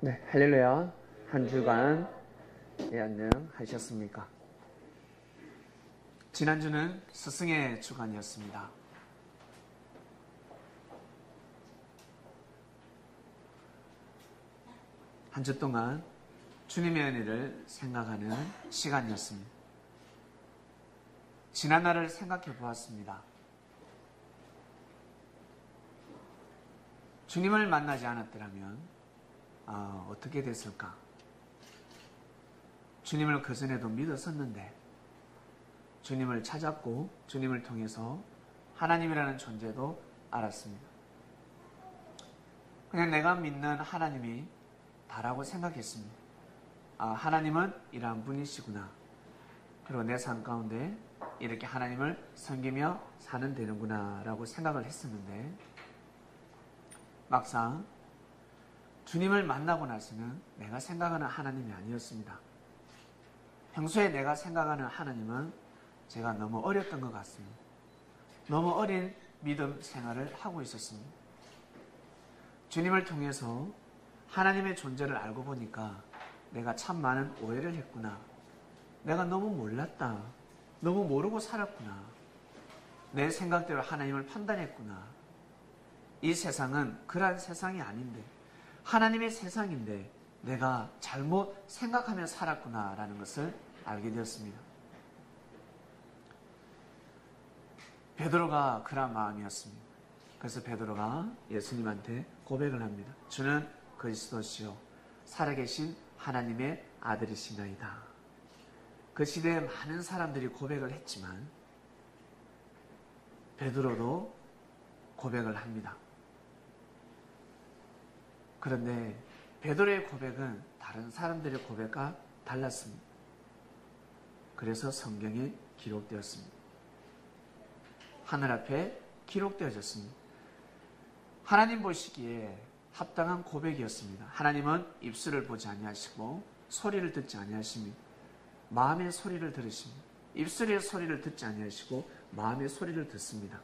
네, 할렐루야. 한 주간 예, 안녕 하셨습니까? 지난주는 스승의 주간이었습니다. 한 주 동안 주님의 은혜를 생각하는 시간이었습니다. 지난 날을 생각해 보았습니다. 주님을 만나지 않았더라면 어, 어떻게 됐을까? 주님을 그 전에도 믿었었는데 주님을 찾았고 주님을 통해서 하나님이라는 존재도 알았습니다. 그냥 내가 믿는 하나님이 다라고 생각했습니다. 아, 하나님은 이러한 분이시구나. 그리고 내 삶 가운데 이렇게 하나님을 섬기며 사는 되는구나 라고 생각을 했었는데 막상 주님을 만나고 나서는 내가 생각하는 하나님이 아니었습니다. 평소에 내가 생각하는 하나님은 제가 너무 어렸던 것 같습니다. 너무 어린 믿음 생활을 하고 있었습니다. 주님을 통해서 하나님의 존재를 알고 보니까 내가 참 많은 오해를 했구나. 내가 너무 몰랐다. 너무 모르고 살았구나. 내 생각대로 하나님을 판단했구나. 이 세상은 그러한 세상이 아닌데 하나님의 세상인데 내가 잘못 생각하며 살았구나라는 것을 알게 되었습니다. 베드로가 그런 마음이었습니다. 그래서 베드로가 예수님한테 고백을 합니다. 주는 그리스도시요 살아계신 하나님의 아들이시나이다. 그 시대에 많은 사람들이 고백을 했지만 베드로도 고백을 합니다. 그런데 베드로의 고백은 다른 사람들의 고백과 달랐습니다. 그래서 성경에 기록되었습니다. 하늘 앞에 기록되어졌습니다. 하나님 보시기에 합당한 고백이었습니다. 하나님은 입술을 보지 아니하시고 소리를 듣지 아니하십니다. 마음의 소리를 들으십니다. 입술의 소리를 듣지 아니하시고 마음의 소리를 듣습니다.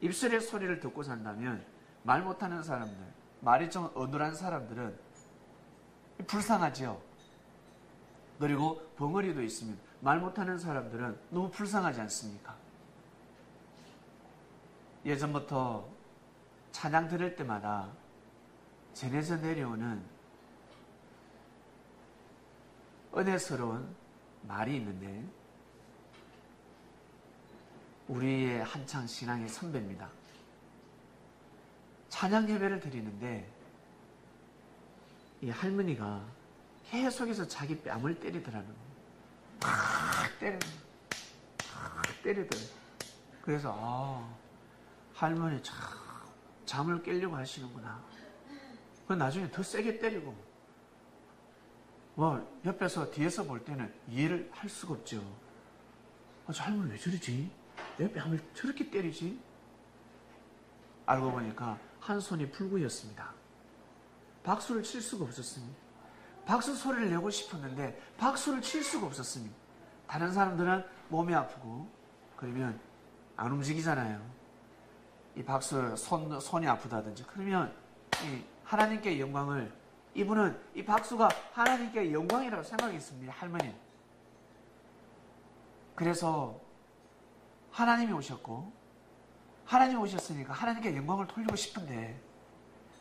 입술의 소리를 듣고 산다면 말 못하는 사람들, 말이 좀 어눌한 사람들은 불쌍하지요. 그리고 벙어리도 있습니다. 말 못하는 사람들은 너무 불쌍하지 않습니까? 예전부터 찬양 들을 때마다 전에서 내려오는 은혜스러운 말이 있는데 우리의 한창 신앙의 선배입니다. 찬양 예배를 드리는데 이 할머니가 계속해서 자기 뺨을 때리더라는 거예요. 탁 때리는 탁 때리더래요. 그래서 아 할머니 참 잠을 깨려고 하시는구나. 그 나중에 더 세게 때리고 뭐 옆에서 뒤에서 볼 때는 이해를 할 수가 없죠. 아, 저 할머니 왜 저러지? 내 뺨을 저렇게 때리지? 알고 보니까 한 손이 불구였습니다. 박수를 칠 수가 없었습니다. 박수 소리를 내고 싶었는데 박수를 칠 수가 없었습니다. 다른 사람들은 몸이 아프고 그러면 안 움직이잖아요. 이 박수 손 손이 아프다든지 그러면 하나님께 영광을 이분은 이 박수가 하나님께 영광이라고 생각했습니다. 할머니. 그래서 하나님이 오셨고 하나님 오셨으니까 하나님께 영광을 돌리고 싶은데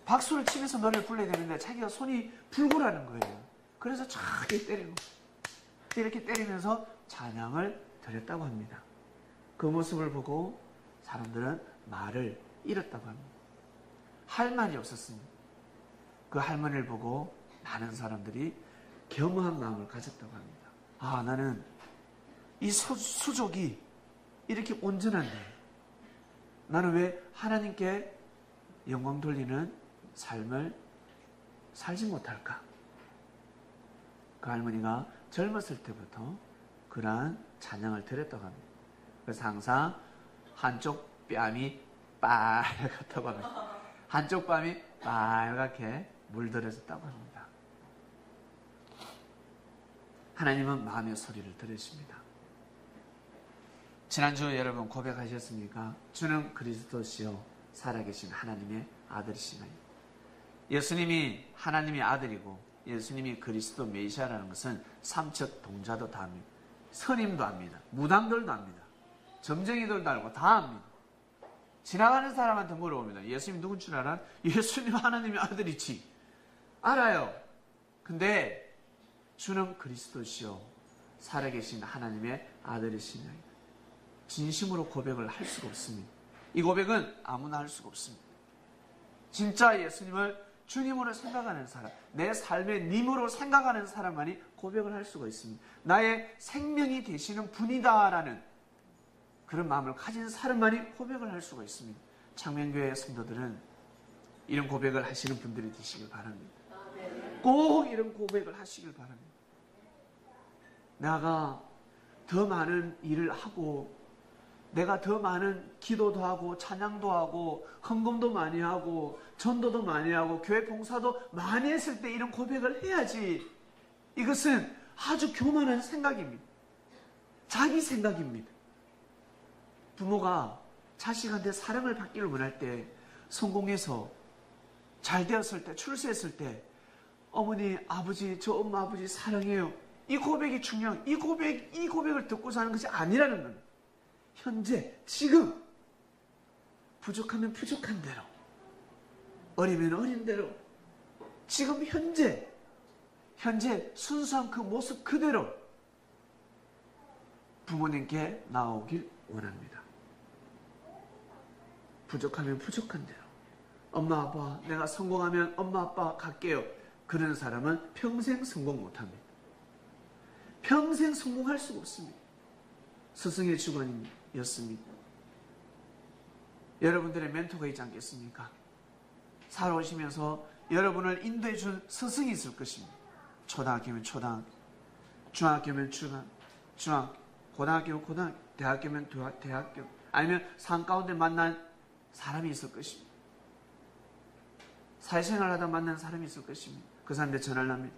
박수를 치면서 노래를 불러야 되는데 자기가 손이 불구라는 거예요. 그래서 차게 때리고 이렇게 때리면서 찬양을 드렸다고 합니다. 그 모습을 보고 사람들은 말을 잃었다고 합니다. 할 말이 없었습니다. 그 할머니를 보고 많은 사람들이 겸허한 마음을 가졌다고 합니다. 아, 나는 이 수, 수족이 이렇게 온전한데 나는 왜 하나님께 영광 돌리는 삶을 살지 못할까? 그 할머니가 젊었을 때부터 그러한 찬양을 드렸다고 합니다. 그래서 항상 한쪽 뺨이 빨갛다고 합니다. 한쪽 뺨이 빨갛게 물들어졌다고 합니다. 하나님은 마음의 소리를 들으십니다. 지난주 여러분 고백하셨습니까? 주는 그리스도시요 살아계신 하나님의 아들이시나요? 예수님이 하나님의 아들이고 예수님이 그리스도 메시아라는 것은 삼척 동자도 다 합니다. 선임도 합니다. 무당들도 합니다. 점쟁이들도 알고 다 합니다. 지나가는 사람한테 물어봅니다. 예수님 누군 줄 알아? 예수님 하나님의 아들이지. 알아요. 근데 주는 그리스도시요. 살아계신 하나님의 아들이시냐. 진심으로 고백을 할 수가 없습니다. 이 고백은 아무나 할 수가 없습니다. 진짜 예수님을 주님으로 생각하는 사람, 내 삶의 님으로 생각하는 사람만이 고백을 할 수가 있습니다. 나의 생명이 되시는 분이다라는 그런 마음을 가진 사람만이 고백을 할 수가 있습니다. 창명교회 성도들은 이런 고백을 하시는 분들이 되시길 바랍니다. 꼭 이런 고백을 하시길 바랍니다. 내가 더 많은 일을 하고 내가 더 많은 기도도 하고 찬양도 하고 헌금도 많이 하고 전도도 많이 하고 교회 봉사도 많이 했을 때 이런 고백을 해야지. 이것은 아주 교만한 생각입니다. 자기 생각입니다. 부모가 자식한테 사랑을 받기를 원할 때 성공해서 잘 되었을 때 출세했을 때 어머니 아버지 저 엄마 아버지 사랑해요. 이 고백이 중요한 이 고백 이 고백을 듣고 사는 것이 아니라는 겁니다. 현재, 지금 부족하면 부족한 대로, 어리면 어린 대로, 지금 현재, 현재 순수한 그 모습 그대로 부모님께 나오길 원합니다. 부족하면 부족한 대로. 엄마, 아빠, 내가 성공하면 엄마, 아빠 갈게요. 그런 사람은 평생 성공 못합니다. 평생 성공할 수가 없습니다. 스승의 주관입니다. 였습니다. 여러분들의 멘토가 있지 않겠습니까? 살아오시면서 여러분을 인도해 준 스승이 있을 것입니다. 초등학교면 초등, 중학교면 중학, 중학, 고등학교면 고등학교, 대학교면 대학교, 아니면 산 가운데 만난 사람이 있을 것입니다. 사회생활 하다 만난 사람이 있을 것입니다. 그 사람한테 전화를 합니다.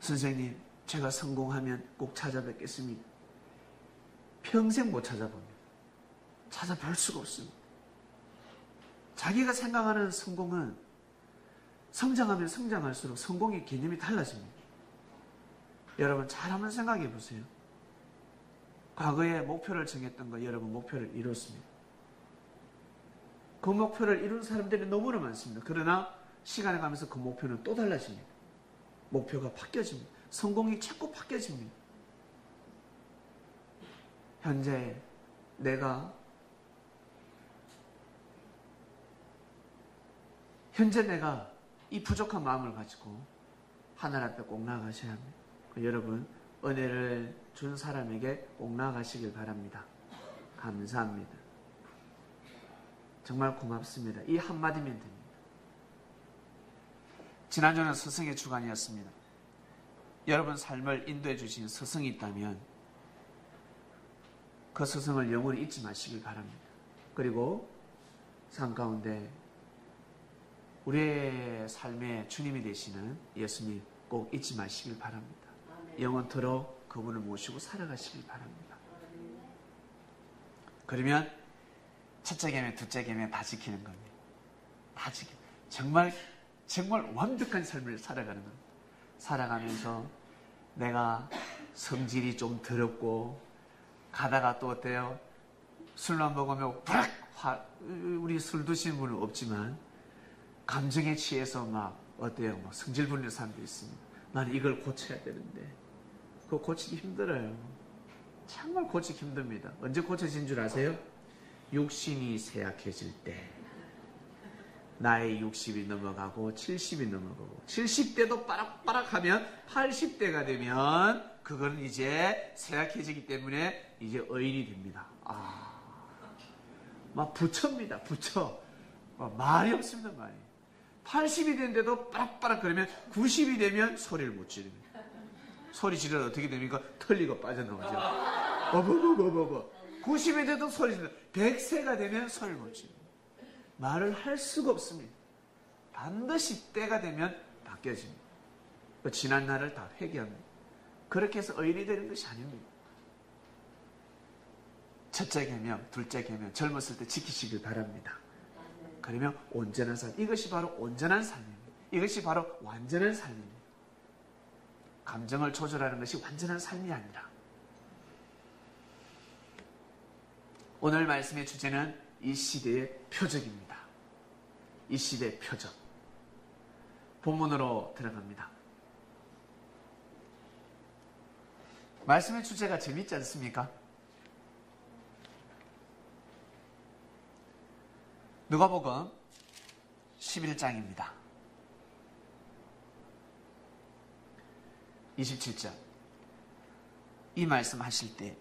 선생님, 제가 성공하면 꼭 찾아뵙겠습니다. 평생 못 찾아봅니다. 찾아볼 수가 없습니다. 자기가 생각하는 성공은 성장하면 성장할수록 성공의 개념이 달라집니다. 여러분 잘 한번 생각해 보세요. 과거에 목표를 정했던 거 여러분 목표를 이뤘습니다. 그 목표를 이룬 사람들이 너무나 많습니다. 그러나 시간이 가면서 그 목표는 또 달라집니다. 목표가 바뀌어집니다. 성공이 자꾸 바뀌어집니다. 현재 내가 현재 내가 이 부족한 마음을 가지고 하늘 앞에 꼭 나아가셔야 합니다. 여러분 은혜를 준 사람에게 꼭 나아가시길 바랍니다. 감사합니다. 정말 고맙습니다. 이 한마디면 됩니다. 지난주는 스승의 주간이었습니다. 여러분 삶을 인도해 주신 스승이 있다면 그 스승을 영원히 잊지 마시길 바랍니다. 그리고 삶 가운데 우리의 삶의 주님이 되시는 예수님 꼭 잊지 마시길 바랍니다. 영원토록 그분을 모시고 살아가시길 바랍니다. 그러면 첫째 계명, 둘째 계명 다 지키는 겁니다. 다 지키. 정말 정말 완벽한 삶을 살아가는 겁니다. 살아가면서 내가 성질이 좀 더럽고 가다가 또 어때요? 술만 먹으면 부락 화, 우리 술 드시는 분은 없지만 감정에 취해서 막 어때요? 뭐 성질 부리는 사람도 있습니다. 나는 이걸 고쳐야 되는데 그거 고치기 힘들어요. 정말 고치기 힘듭니다. 언제 고쳐진 줄 아세요? 육신이 쇠약해질 때 나의 60이 넘어가고 70이 넘어가고 70대도 빠락빠락하면 80대가 되면 그거는 이제 쇠약해지기 때문에 이제 어인이 됩니다. 아, 막 부처입니다. 부처. 말이 없습니다. 말이. 80이 됐는데도 빠락빠락 그러면 90이 되면 소리를 못 지릅니다. 소리 지르면 어떻게 됩니까? 털리고 빠져나오죠. 어버버버버버. 90이 돼도 소리 지르 100세가 되면 소리를 못 지릅니다. 말을 할 수가 없습니다. 반드시 때가 되면 바뀌어집니다. 그 지난 날을 다 회개합니다. 그렇게 해서 의인이 되는 것이 아닙니다. 첫째 계명, 둘째 계명 젊었을 때 지키시길 바랍니다. 그러면 온전한 삶. 이것이 바로 온전한 삶입니다. 이것이 바로 완전한 삶입니다. 감정을 조절하는 것이 완전한 삶이 아니라. 오늘 말씀의 주제는 이 시대의 표적입니다. 이 시대의 표적. 본문으로 들어갑니다. 말씀의 주제가 재밌지 않습니까? 누가복음 11장입니다. 27절. 이 말씀 하실 때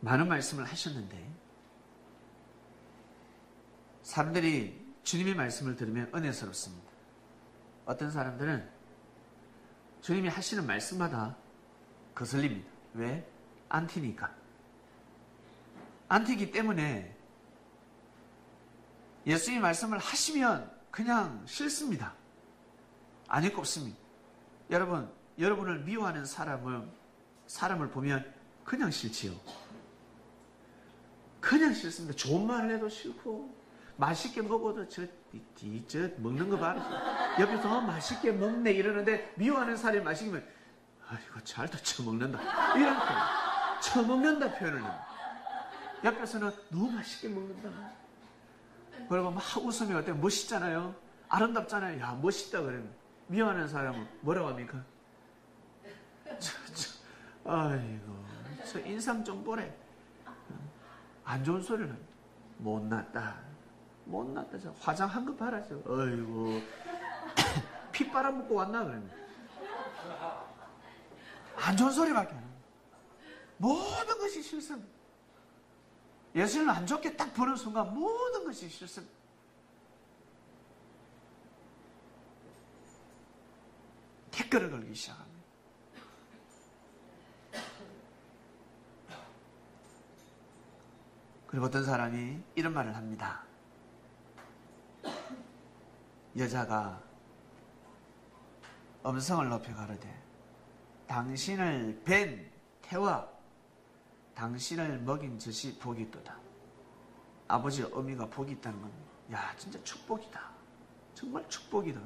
많은 말씀을 하셨는데 사람들이 주님의 말씀을 들으면 은혜스럽습니다. 어떤 사람들은 주님이 하시는 말씀마다 거슬립니다. 왜? 안티니까. 안티기 때문에 예수님 말씀을 하시면 그냥 싫습니다. 아닐 것 없습니다. 여러분, 여러분을 미워하는 사람을, 사람을 보면 그냥 싫지요. 그냥 싫습니다. 좋은 말을 해도 싫고, 맛있게 먹어도 저, 이, 저, 먹는 거 봐라. 옆에서 어, 맛있게 먹네 이러는데 미워하는 사람이 맛있으면, 아이고, 잘도 처먹는다. 이런 표현. 처먹는다 표현을 합니다. 옆에서는 너무 맛있게 먹는다. 그리고 막 웃으면 어때? 멋있잖아요. 아름답잖아요. 야, 멋있다 그러면. 미워하는 사람은 뭐라고 합니까? 저, 저, 아이고, 저 인상 좀 보래. 안 좋은 소리를. 못났다. 못났다. 저 화장한 거 봐라. 저. 아이고, 피 빨아먹고 왔나 그러면. 안 좋은 소리밖에 안 합니다. 모든 것이 싫습니다. 예수님을 안 좋게 딱 보는 순간 모든 것이 싫습니다. 댓글을 걸기 시작합니다. 그리고 어떤 사람이 이런 말을 합니다. 여자가 음성을 높여 가르되 당신을 벤 태와 당신을 먹인 젖이 복이 있도다. 아버지의 어미가 복이 있다는 건, 야, 진짜 축복이다. 정말 축복이다.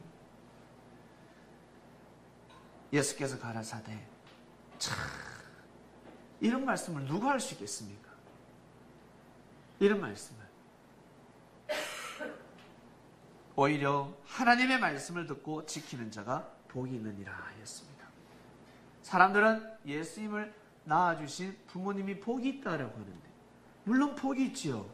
예수께서 가라사대, 참, 이런 말씀을 누가 할 수 있겠습니까? 이런 말씀을. 오히려 하나님의 말씀을 듣고 지키는 자가 복이 있느니라 하였습니다. 사람들은 예수님을 낳아주신 부모님이 복이 있다라고 하는데, 물론 복이 있지요.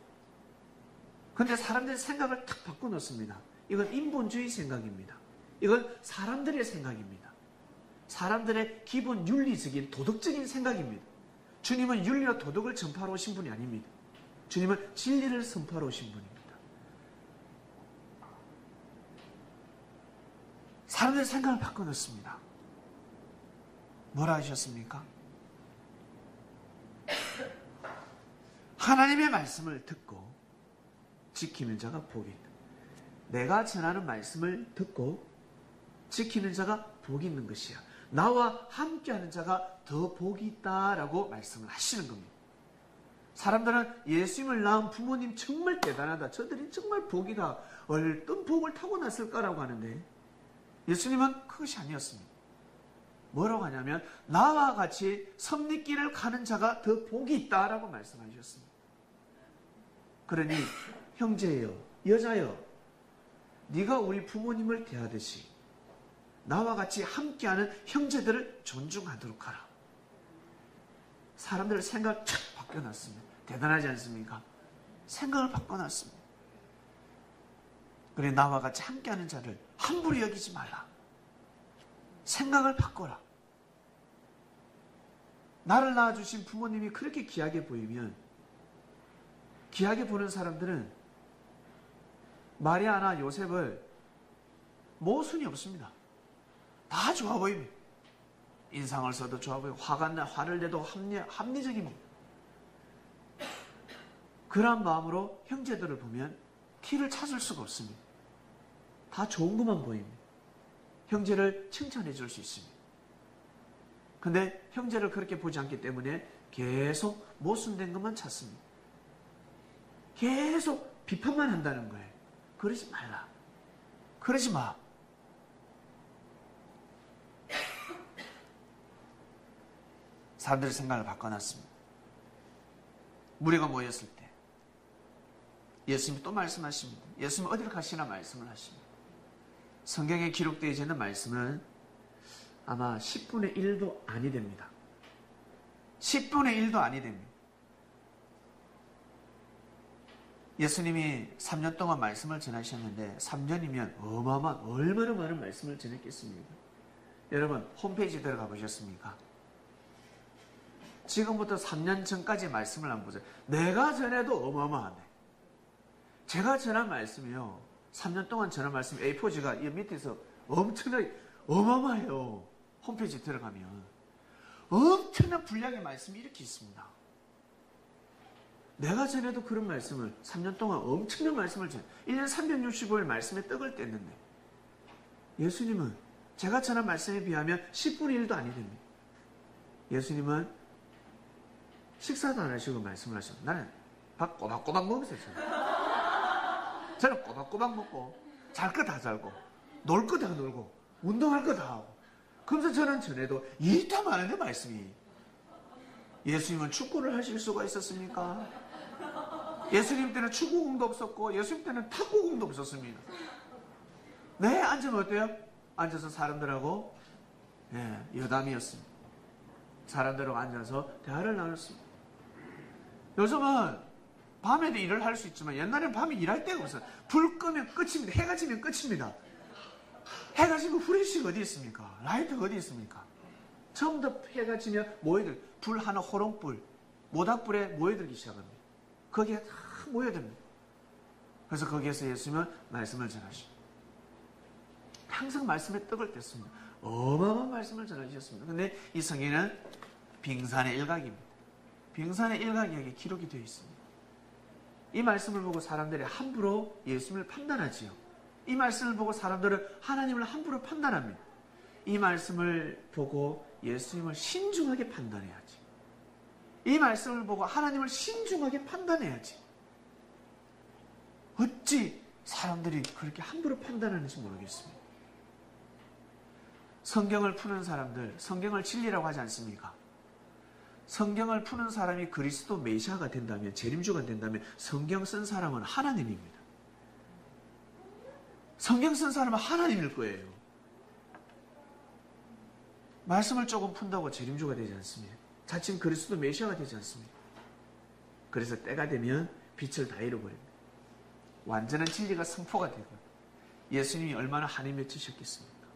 근데 사람들의 생각을 탁 바꿔놓습니다. 이건 인본주의 생각입니다. 이건 사람들의 생각입니다. 사람들의 기본 윤리적인 도덕적인 생각입니다. 주님은 윤리와 도덕을 전파하러 오신 분이 아닙니다. 주님은 진리를 선포하러 오신 분입니다. 사람들의 생각을 바꿔놓습니다. 뭐라 하셨습니까? 하나님의 말씀을 듣고 지키는 자가 복이 있다. 내가 전하는 말씀을 듣고 지키는 자가 복이 있는 것이야. 나와 함께하는 자가 더 복이 있다라고 말씀을 하시는 겁니다. 사람들은 예수님을 낳은 부모님 정말 대단하다. 저들이 정말 복이다. 얼떤 복을 타고났을까라고 하는데 예수님은 그것이 아니었습니다. 뭐라고 하냐면 나와 같이 섭리길을 가는 자가 더 복이 있다라고 말씀하셨습니다. 그러니 형제여, 여자여, 네가 우리 부모님을 대하듯이 나와 같이 함께하는 형제들을 존중하도록 하라. 사람들 생각을 탁 바꿔놨습니다. 대단하지 않습니까? 생각을 바꿔놨습니다. 그래 나와 같이 함께하는 자를 함부로 여기지 말라. 생각을 바꿔라. 나를 낳아주신 부모님이 그렇게 귀하게 보이면 귀하게 보는 사람들은 마리아나 요셉을 모순이 없습니다. 다 좋아 보입니다. 인상을 써도 좋아 보이고 화가 나 화를 내도 합리, 합리적입니다. 그러한 마음으로 형제들을 보면 티를 찾을 수가 없습니다. 다 좋은 것만 보입니다. 형제를 칭찬해 줄 수 있습니다. 근데 형제를 그렇게 보지 않기 때문에 계속 모순된 것만 찾습니다. 계속 비판만 한다는 거예요. 그러지 말라. 그러지 마. 사람들의 생각을 바꿔놨습니다. 무리가 모였을 때 예수님이 또 말씀하십니다. 예수님이 어디를 가시나 말씀을 하십니다. 성경에 기록되어 있는 말씀은 아마 10분의 1도 아니 됩니다. 10분의 1도 아니 됩니다. 예수님이 3년 동안 말씀을 전하셨는데 3년이면 어마어마한 얼마나 많은 말씀을 전했겠습니까? 여러분 홈페이지 들어가 보셨습니까? 지금부터 3년 전까지 말씀을 한번 보세요. 내가 전해도 어마어마하네. 제가 전한 말씀이요. 3년 동안 전한 말씀 A4지가 이 밑에서 엄청나게 어마어마해요. 홈페이지 들어가면. 엄청난 분량의 말씀이 이렇게 있습니다. 내가 전에도 그런 말씀을 3년 동안 엄청난 말씀을 전 1년 365일 말씀에 떡을 뗐는데 예수님은 제가 전한 말씀에 비하면 10분의 1도 아니 됩니다. 예수님은 식사도 안 하시고 말씀을 하셨고 나는 밥 꼬박꼬박 먹으세요. 저는 꼬박꼬박 먹고 잘 거다 잘고 놀 거 다 놀고 운동할 거 다 하고 그러면서 저는 전에도 이따 많은데 말씀이 예수님은 축구를 하실 수가 있었습니까? 예수님 때는 축구공도 없었고 예수님 때는 탁구공도 없었습니다. 네, 앉으면 어때요? 앉아서 사람들하고 예, 여담이었습니다. 사람들하고 앉아서 대화를 나눴습니다. 요즘은 밤에도 일을 할 수 있지만 옛날에는 밤에 일할 데가 없어요. 불 끄면 끝입니다. 해가 지면 끝입니다. 해가 지면 후레쉬가 어디 있습니까? 라이트가 어디 있습니까? 처음부터 해가 지면 모여들, 불 하나 호롱불, 모닥불에 모여들기 시작합니다. 거기에 다 모여듭니다. 그래서 거기에서 예수님은 말씀을 전하십니다. 항상 말씀에 떡을 뗐습니다. 어마어마한 말씀을 전하셨습니다. 근데 이 성경은 빙산의 일각입니다. 빙산의 일각이 여기 기록이 되어 있습니다. 이 말씀을 보고 사람들이 함부로 예수님을 판단하지요. 이 말씀을 보고 사람들은 하나님을 함부로 판단합니다. 이 말씀을 보고 예수님을 신중하게 판단해야지. 이 말씀을 보고 하나님을 신중하게 판단해야지. 어찌 사람들이 그렇게 함부로 판단하는지 모르겠습니다. 성경을 푸는 사람들, 성경을 진리라고 하지 않습니까? 성경을 푸는 사람이 그리스도 메시아가 된다면, 재림주가 된다면 성경 쓴 사람은 하나님입니다. 성경 쓴 사람은 하나님일 거예요. 말씀을 조금 푼다고 재림주가 되지 않습니다. 자칭 그리스도 메시아가 되지 않습니다. 그래서 때가 되면 빛을 다 잃어버립니다. 완전한 진리가 성포가 되고 예수님이 얼마나 한이 맺히셨겠습니까?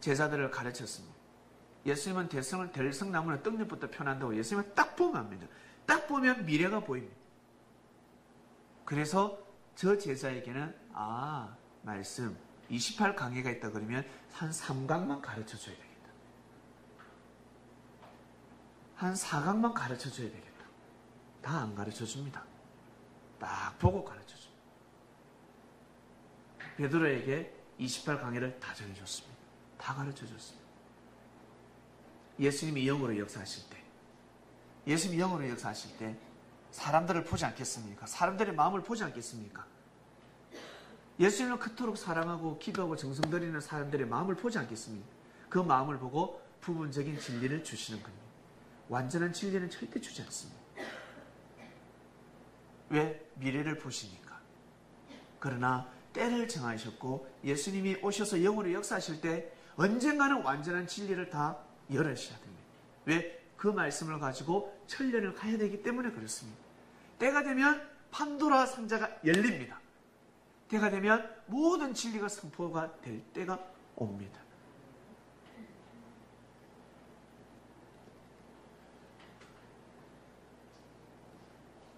제자들을 가르쳤습니다. 예수님은 대성을 대성나무는 떡잎부터 편한다고 예수님은 딱 보면 압니다. 딱 보면 미래가 보입니다. 그래서 저 제자에게는 아 말씀 28강의가 있다 그러면 한 3강만 가르쳐 줘야 되겠다. 한 4강만 가르쳐 줘야 되겠다. 다 안 가르쳐 줍니다. 딱 보고 가르쳐 줍니다. 베드로에게 28강의를 다 전해줬습니다. 다 가르쳐 줬습니다. 예수님이 영으로 역사하실 때, 예수님이 영으로 역사하실 때 사람들을 보지 않겠습니까? 사람들의 마음을 보지 않겠습니까? 예수님은 그토록 사랑하고 기도하고 정성 들이는 사람들의 마음을 보지 않겠습니까? 그 마음을 보고 부분적인 진리를 주시는 겁니다. 완전한 진리는 절대 주지 않습니다. 왜? 미래를 보시니까. 그러나 때를 정하셨고 예수님이 오셔서 영으로 역사하실 때 언젠가는 완전한 진리를 다 열으셔야 됩니다. 왜? 그 말씀을 가지고 천년을 가야 되기 때문에 그렇습니다. 때가 되면 판도라 상자가 열립니다. 때가 되면 모든 진리가 선포가 될 때가 옵니다.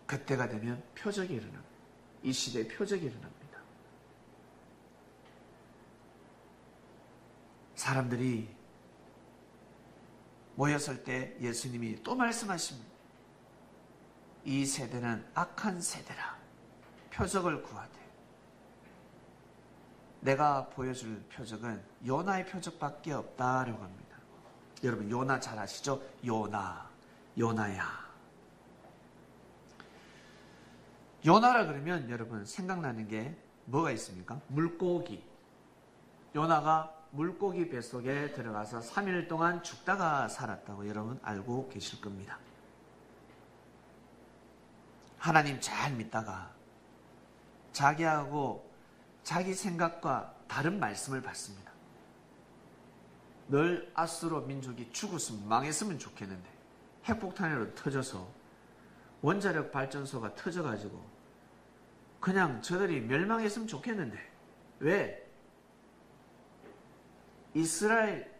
그때가 되면 표적이 일어납니다. 이 시대에 표적이 일어납니다. 사람들이 모였을 때 예수님이 또 말씀하십니다. 이 세대는 악한 세대라. 표적을 구하되. 내가 보여줄 표적은 요나의 표적밖에 없다라고 합니다. 여러분 요나 잘 아시죠? 요나, 요나야. 요나라 그러면 여러분 생각나는 게 뭐가 있습니까? 물고기. 요나가 물고기 뱃속에 들어가서 3일 동안 죽다가 살았다고 여러분 알고 계실 겁니다. 하나님 잘 믿다가 자기하고 자기 생각과 다른 말씀을 받습니다. 늘 아스로 민족이 죽었으면 망했으면 좋겠는데 핵폭탄으로 터져서 원자력 발전소가 터져가지고 그냥 저들이 멸망했으면 좋겠는데 왜? 이스라엘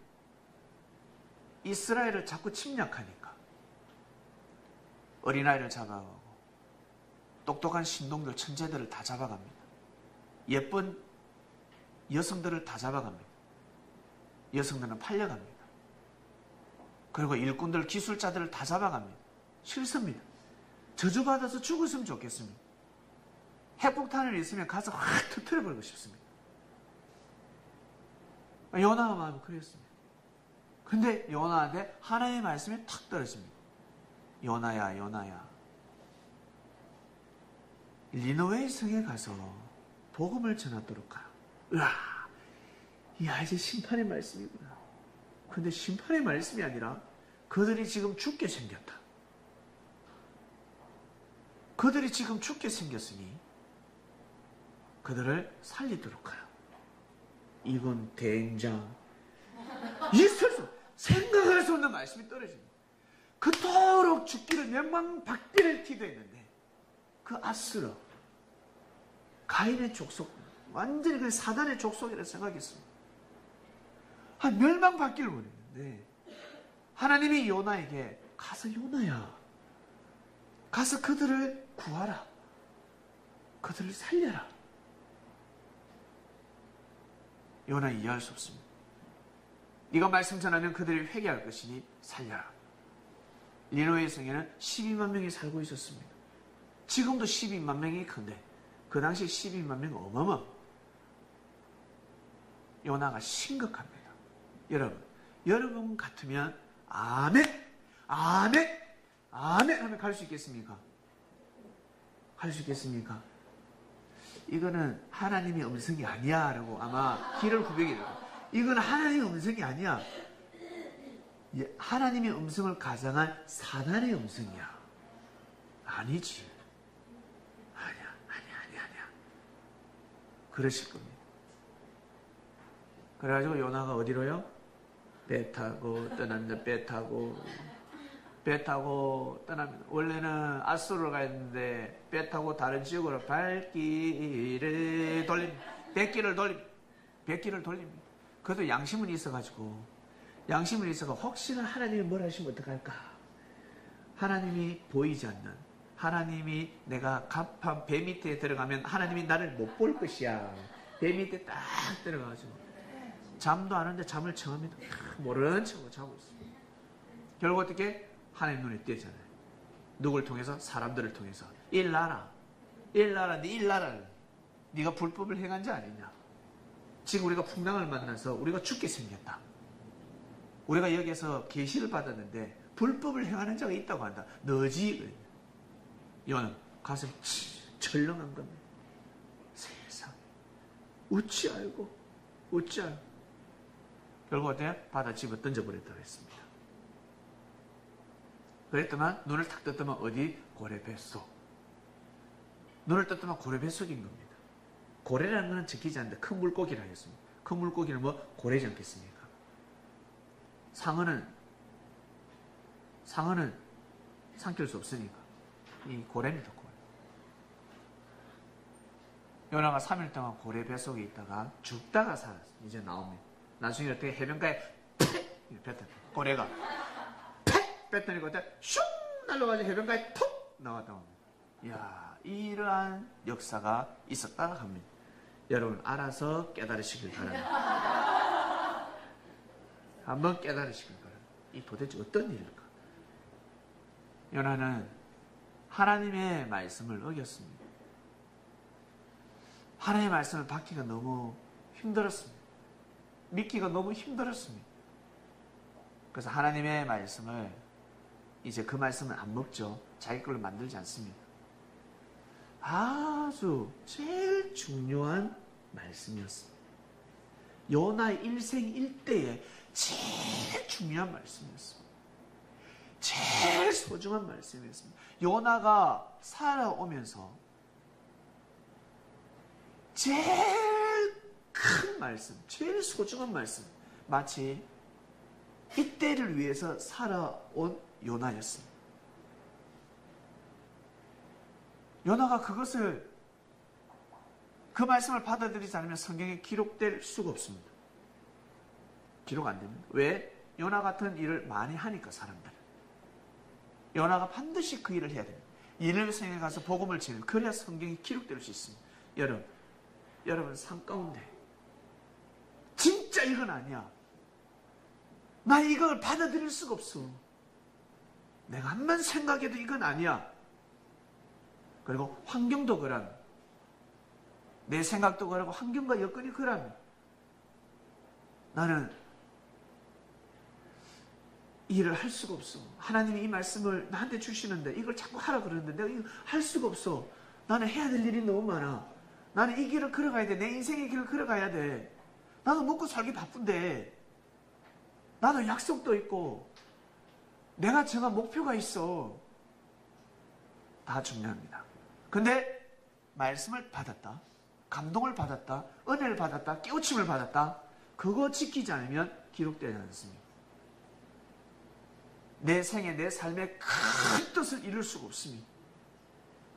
이스라엘을 자꾸 침략하니까 어린아이를 잡아가고 똑똑한 신동들 천재들을 다 잡아갑니다. 예쁜 여성들을 다 잡아갑니다. 여성들은 팔려갑니다. 그리고 일꾼들, 기술자들을 다 잡아갑니다. 싫습니다. 저주받아서 죽었으면 좋겠습니다. 핵폭탄을 있으면 가서 확 터트려버리고 싶습니다. 요나가 마음이 그랬습니다. 근데 요나한테 하나님의 말씀이 탁 떨어집니다. 요나야, 요나야. 리노웨이 성에 가서 복음을 전하도록 하라. 으아, 이 아이제 심판의 말씀이구나. 근데 심판의 말씀이 아니라 그들이 지금 죽게 생겼다. 그들이 지금 죽게 생겼으니 그들을 살리도록 하라. 이건 대행장. 있을 수, 생각할 수 없는 말씀이 떨어집니다. 그토록 죽기를 멸망받기를 기도했는데 그 아스러 가인의 족속 완전히 그 사단의 족속이라 생각했습니다. 아, 멸망받기를 원했는데 하나님이 요나에게 가서 요나야 가서 그들을 구하라 그들을 살려라 요나 이해할 수 없습니다. 네가 말씀 전하면 그들이 회개할 것이니 살려라. 리노의 성에는 12만 명이 살고 있었습니다. 지금도 12만 명이 큰데 그 당시 12만 명 어마어마. 요나가 심각합니다. 여러분, 여러분 같으면 아멘, 아멘, 아멘 하면 갈 수 있겠습니까? 갈 수 있겠습니까? 이거는 하나님의 음성이 아니야 라고 아마 길을 구백이 돼요. 이건 하나님의 음성이 아니야. 하나님의 음성을 가장한 사단의 음성이야. 아니지. 아니야, 아니야, 아니야, 아니야. 그러실 겁니다. 그래가지고 요나가 어디로요? 배 타고 떠납니다. 배 타고 배 타고 떠납니다. 원래는 아수르로 가는데 배 타고 다른 지역으로 발길을 돌립니다. 백길을 돌립니다. 백길을 돌립니다. 그래도 양심은 있어가지고 양심은 있어가 혹시나 하나님이 뭘 하시면 어떡할까? 하나님이 보이지 않는 하나님이 내가 갑판 배 밑에 들어가면 하나님이 나를 못 볼 것이야. 배 밑에 딱 들어가가지고 잠도 안 하는데 잠을 청합니다. 모르는 척하고 자고 있습니다. 결국 어떻게 하나님 눈에 띄잖아요. 누굴 통해서? 사람들을 통해서. 일나라. 일나라, 네 일나라를. 네가 불법을 행한 자 아니냐. 지금 우리가 풍랑을 만나서 우리가 죽게 생겼다. 우리가 여기에서 계시를 받았는데 불법을 행하는 자가 있다고 한다. 너지. 이거는 가슴 철렁한 겁니다. 세상. 웃지 알고, 웃지 알고. 결국 어때? 바다 집어 던져버렸다고 했습니다. 그랬더만 눈을 탁 떴더만 어디? 고래 뱃속. 눈을 떴더만 고래 뱃속인 겁니다. 고래라는 것은 적히지 않는데 큰 물고기라 했습니다. 큰 물고기는 뭐 고래지 않겠습니까? 상어는 상어는 삼킬 수 없으니까 이 고래입니다. 고래. 요나가 3일 동안 고래 뱃속에 있다가 죽다가 살았어요. 이제 나옵니다. 나중에 어떻게 해변가에 팩! 뱉어 고래가 팩! 뱉더니 그때 슝! 날라가지고 해변가에 톡! 나왔다 옵니다. 이야, 이러한 역사가 있었다 합니다. 여러분 알아서 깨달으시길 바랍니다. 한번 깨달으시길 바랍니다. 이 도대체 어떤 일일까? 요나는 하나님의 말씀을 어겼습니다. 하나님의 말씀을 받기가 너무 힘들었습니다. 믿기가 너무 힘들었습니다. 그래서 하나님의 말씀을 이제 그 말씀을 안 먹죠. 자기 걸로 만들지 않습니다. 아주 제일 중요한 말씀이었습니다. 요나의 일생 일대에 제일 중요한 말씀이었습니다. 제일 소중한 말씀이었습니다. 요나가 살아오면서 제일 큰 말씀, 제일 소중한 말씀, 마치 이때를 위해서 살아온 요나였습니다. 요나가 그것을 그 말씀을 받아들이지 않으면 성경에 기록될 수가 없습니다. 기록 안 됩니다. 왜? 요나 같은 일을 많이 하니까 사람들은. 요나가 반드시 그 일을 해야 됩니다. 이를 생에 가서 복음을 전해 그래야 성경이 기록될 수 있습니다. 여러분, 여러분 삶 가운데 진짜 이건 아니야. 나 이걸 받아들일 수가 없어. 내가 한번 생각해도 이건 아니야. 그리고 환경도 그런. 내 생각도 그러고 환경과 여건이 그런. 나는 일을 할 수가 없어. 하나님이 이 말씀을 나한테 주시는데 이걸 자꾸 하라 그러는데 내가 이거 할 수가 없어. 나는 해야 될 일이 너무 많아. 나는 이 길을 걸어가야 돼. 내 인생의 길을 걸어가야 돼. 나도 먹고 살기 바쁜데. 나도 약속도 있고. 내가 정한 목표가 있어. 다 중요합니다. 근데 말씀을 받았다. 감동을 받았다. 은혜를 받았다. 깨우침을 받았다. 그거 지키지 않으면 기록되지 않습니다. 내 생에 내 삶에 큰 뜻을 이룰 수가 없습니다.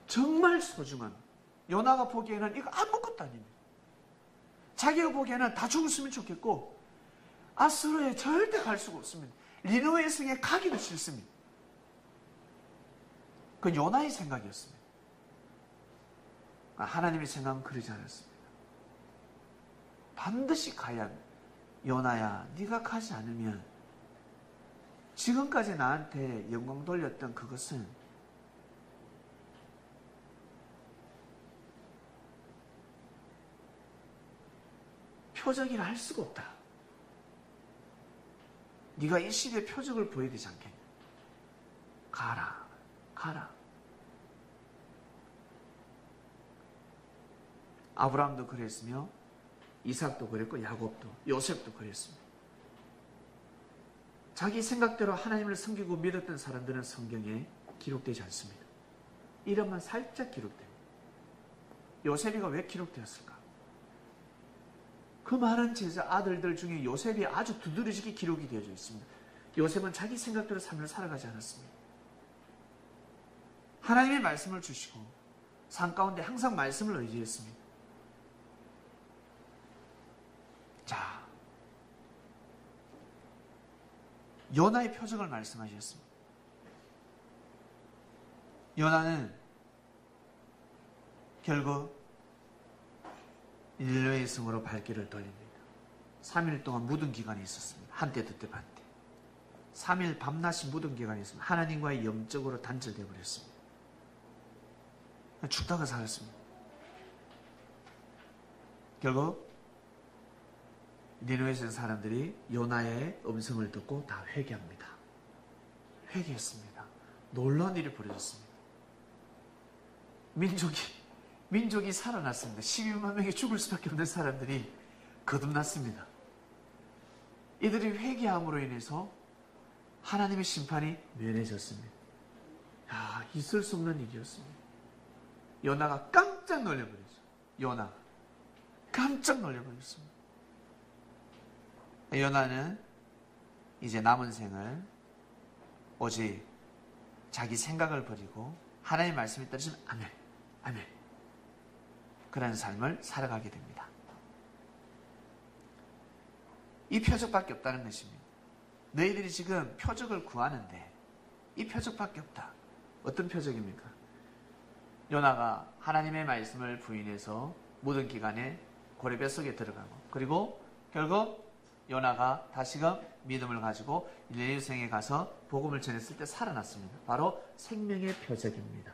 정말 소중한 요나가 보기에는 이거 아무것도 아닙니다. 자기가 보기에는 다 죽었으면 좋겠고 아스로에 절대 갈 수가 없습니다. 리노의 성에 가기도 싫습니다. 그 요나의 생각이었습니다. 하나님의 생각은 그러지 않았습니다. 반드시 가야 요나야 네가 가지 않으면 지금까지 나한테 영광 돌렸던 그것은 표적이라 할 수가 없다. 네가 이 시대에 표적을 보여야 되지 않겠냐. 가라. 가라. 아브라함도 그랬으며 이삭도 그랬고 야곱도 요셉도 그랬습니다. 자기 생각대로 하나님을 섬기고 믿었던 사람들은 성경에 기록되지 않습니다. 이름만 살짝 기록됩니다. 요셉이가 왜 기록되었을까? 그 많은 제자 아들들 중에 요셉이 아주 두드러지게 기록이 되어져 있습니다. 요셉은 자기 생각대로 삶을 살아가지 않았습니다. 하나님의 말씀을 주시고 삶 가운데 항상 말씀을 의지했습니다. 자, 요나의 표적을 말씀하셨습니다. 요나는 결국 인류의 성으로 발길을 돌립니다. 3일 동안 묻은 기간이 있었습니다. 한때 득대 반때. 3일 밤낮이 묻은 기간이 있습니다. 하나님과의 영적으로 단절되어 버렸습니다. 죽다가 살았습니다. 결국 니누에 선 사람들이 요나의 음성을 듣고 다 회개합니다. 회개했습니다. 놀라운 일이 벌어졌습니다. 민족이 민족이 살아났습니다. 12만 명이 죽을 수밖에 없는 사람들이 거듭났습니다. 이들이 회개함으로 인해서 하나님의 심판이 면해졌습니다. 야, 있을 수 없는 일이었습니다. 요나가 깜짝 놀려버렸죠. 요나 깜짝 놀려버렸습니다. 요나는 이제 남은 생을 오직 자기 생각을 버리고 하나님의 말씀에 따르시면 아멘, 아멘. 그런 삶을 살아가게 됩니다. 이 표적밖에 없다는 것입니다. 너희들이 지금 표적을 구하는데 이 표적밖에 없다. 어떤 표적입니까? 요나가 하나님의 말씀을 부인해서 모든 기간에 고래배 속에 들어가고 그리고 결국 요나가 다시금 믿음을 가지고 인레유생에 가서 복음을 전했을 때 살아났습니다. 바로 생명의 표적입니다.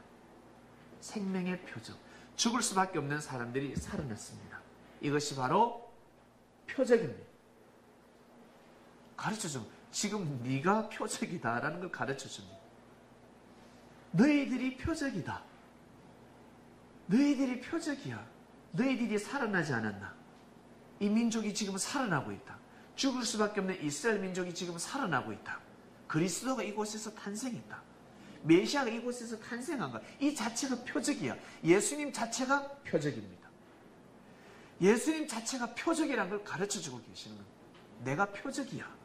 생명의 표적. 죽을 수밖에 없는 사람들이 살아났습니다. 이것이 바로 표적입니다. 가르쳐줘. 지금 네가 표적이다라는 걸 가르쳐줍니다. 너희들이 표적이다. 너희들이 표적이야. 너희들이 살아나지 않았나? 이 민족이 지금 살아나고 있다. 죽을 수밖에 없는 이스라엘 민족이 지금 살아나고 있다. 그리스도가 이곳에서 탄생했다. 메시아가 이곳에서 탄생한 것. 이 자체가 표적이야. 예수님 자체가 표적입니다. 예수님 자체가 표적이라는 걸 가르쳐 주고 계시는 겁니다. 내가 표적이야.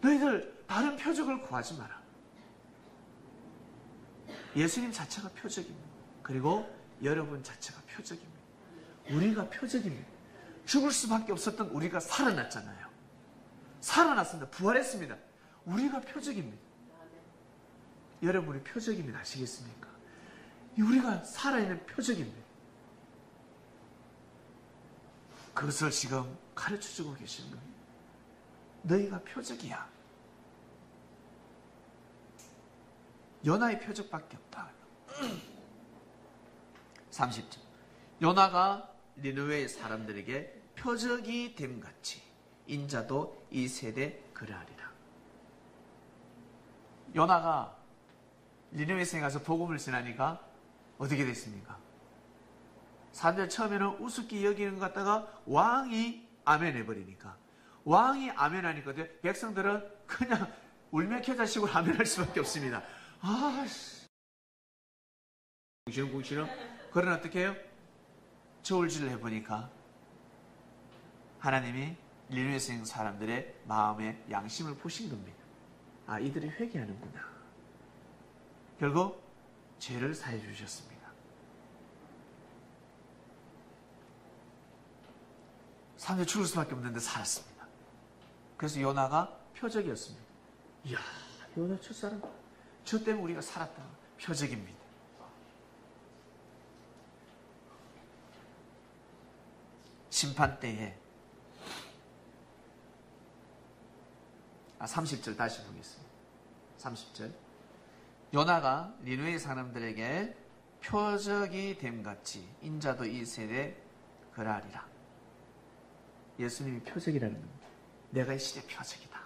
너희들 다른 표적을 구하지 마라. 예수님 자체가 표적입니다. 그리고 여러분 자체가 표적입니다. 우리가 표적입니다. 죽을 수밖에 없었던 우리가 살아났잖아요. 살아났습니다. 부활했습니다. 우리가 표적입니다. 여러분이 표적입니다. 아시겠습니까? 우리가 살아있는 표적입니다. 그것을 지금 가르쳐 주고 계시는 겁니다. 너희가 표적이야. 연하의 표적밖에 없다. 30절. 요나가 니느웨의 사람들에게 표적이 됨 같이 인자도 이 세대 그러하리라. 요나가 니느웨에 가서 복음을 전하니까 어떻게 됐습니까? 사람들 처음에는 우습게 여기는 것 같다가 왕이 아멘 해버리니까 왕이 아멘 하니까 백성들은 그냥 울며 켜자식으로 아멘 할 수밖에 없습니다. 아씨. 궁시렁 궁시렁. 그러나 어떻게 해요? 저울질을 해보니까 하나님이 있는 사람들의 마음의 양심을 보신 겁니다. 아, 이들이 회개하는구나. 결국 죄를 사해 주셨습니다. 사람들이 죽을 수밖에 없는데 살았습니다. 그래서 요나가 표적이었습니다. 이야, 요나 첫사람. 저 때문에 우리가 살았다. 표적입니다. 심판 때에 아 30절 다시 보겠습니다. 30절 요나가 니누의 사람들에게 표적이 됨같이 인자도 이 세대 그라리라. 예수님이 표적이라는 겁니다. 내가 이 시대 표적이다.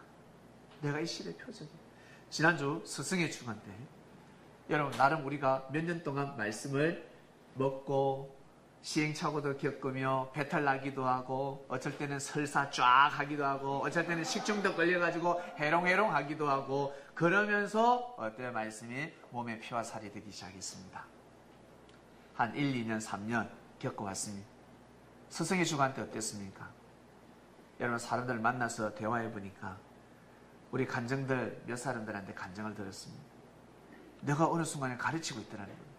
내가 이 시대 표적이다. 지난주 스승의 주간 때 여러분 나름 우리가 몇 년 동안 말씀을 먹고 시행착오도 겪으며 배탈 나기도 하고 어쩔 때는 설사 쫙 하기도 하고 어쩔 때는 식중독 걸려가지고 해롱해롱 하기도 하고 그러면서 어때 말씀이 몸에 피와 살이 되기 시작했습니다. 한 1, 2년, 3년 겪어왔습니다. 스승의 주간 때 어땠습니까? 여러분 사람들 만나서 대화해 보니까 우리 간정들 몇 사람들한테 간정을 들었습니다. 내가 어느 순간에 가르치고 있더라는 거예요.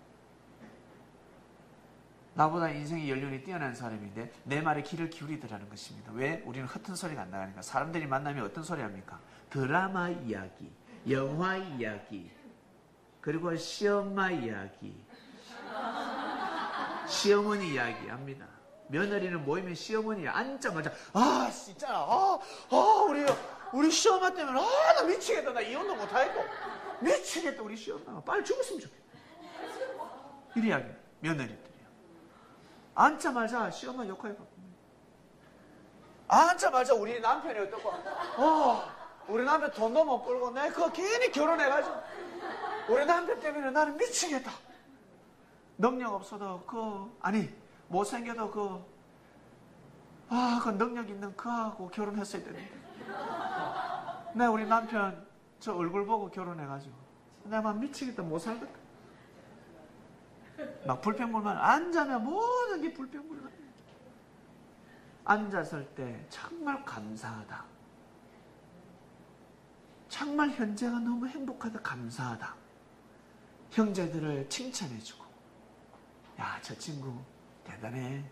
나보다 인생의 연륜이 뛰어난 사람인데 내 말에 귀를 기울이더라는 것입니다. 왜? 우리는 흩은 소리가 안 나가니까. 사람들이 만나면 어떤 소리 합니까? 드라마 이야기, 영화 이야기, 그리고 시엄마 이야기, 시어머니 이야기 합니다. 며느리는 모이면 시어머니 앉자마자 아 진짜 아, 아 우리 우리 시엄마 때문에 아 나 미치겠다 나 이혼도 못하겠고 미치겠다 우리 시엄마가 빨리 죽었으면 좋겠다 이리 이야기 며느리들이요 앉자마자 시엄마 욕하게 바꿉니다 앉자마자 우리 남편이 어떻고 어 우리 남편 돈도 못 벌고 내가 그거 괜히 결혼해가지고 우리 남편 때문에 나는 미치겠다 능력 없어도 그 아니 못생겨도 그, 아, 그 능력 있는 그하고 결혼했어야 되는데. 내 우리 남편 저 얼굴 보고 결혼해가지고. 막 미치겠다. 못 살겠다. 막 불평불만. 앉으면 모든 게 불평불만. 앉았을 때 정말 감사하다. 정말 현재가 너무 행복하다. 감사하다. 형제들을 칭찬해주고. 야, 저 친구 대단해.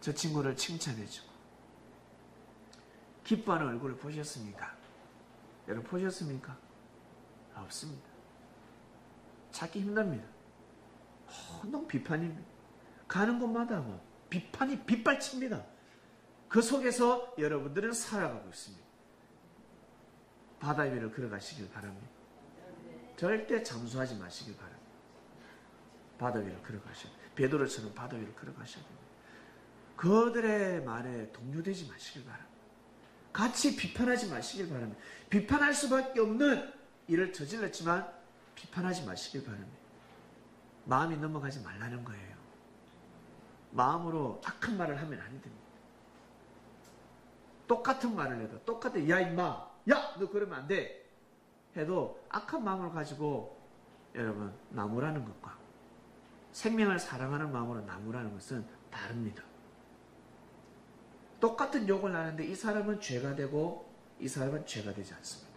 저 친구를 칭찬해주고. 기뻐하는 얼굴을 보셨습니까? 여러분 보셨습니까? 없습니다. 찾기 힘듭니다. 너무 비판입니다. 가는 곳마다 뭐 비판이 빗발칩니다. 그 속에서 여러분들은 살아가고 있습니다. 바다 위를 걸어가시길 바랍니다. 절대 잠수하지 마시길 바랍니다. 바다 위를 걸어가셔야 됩니다. 베드로처럼 바다 위를 걸어가셔야 됩니다. 그들의 말에 동요되지 마시길 바랍니다. 같이 비판하지 마시길 바랍니다. 비판할 수밖에 없는 일을 저질렀지만 비판하지 마시길 바랍니다. 마음이 넘어가지 말라는 거예요. 마음으로 악한 말을 하면 안 됩니다. 똑같은 말을 해도 똑같은 야 임마 야 너 그러면 안 돼 해도 악한 마음을 가지고 여러분 나무라는 것과 생명을 사랑하는 마음으로 나무라는 것은 다릅니다. 똑같은 욕을 하는데 이 사람은 죄가 되고 이 사람은 죄가 되지 않습니다.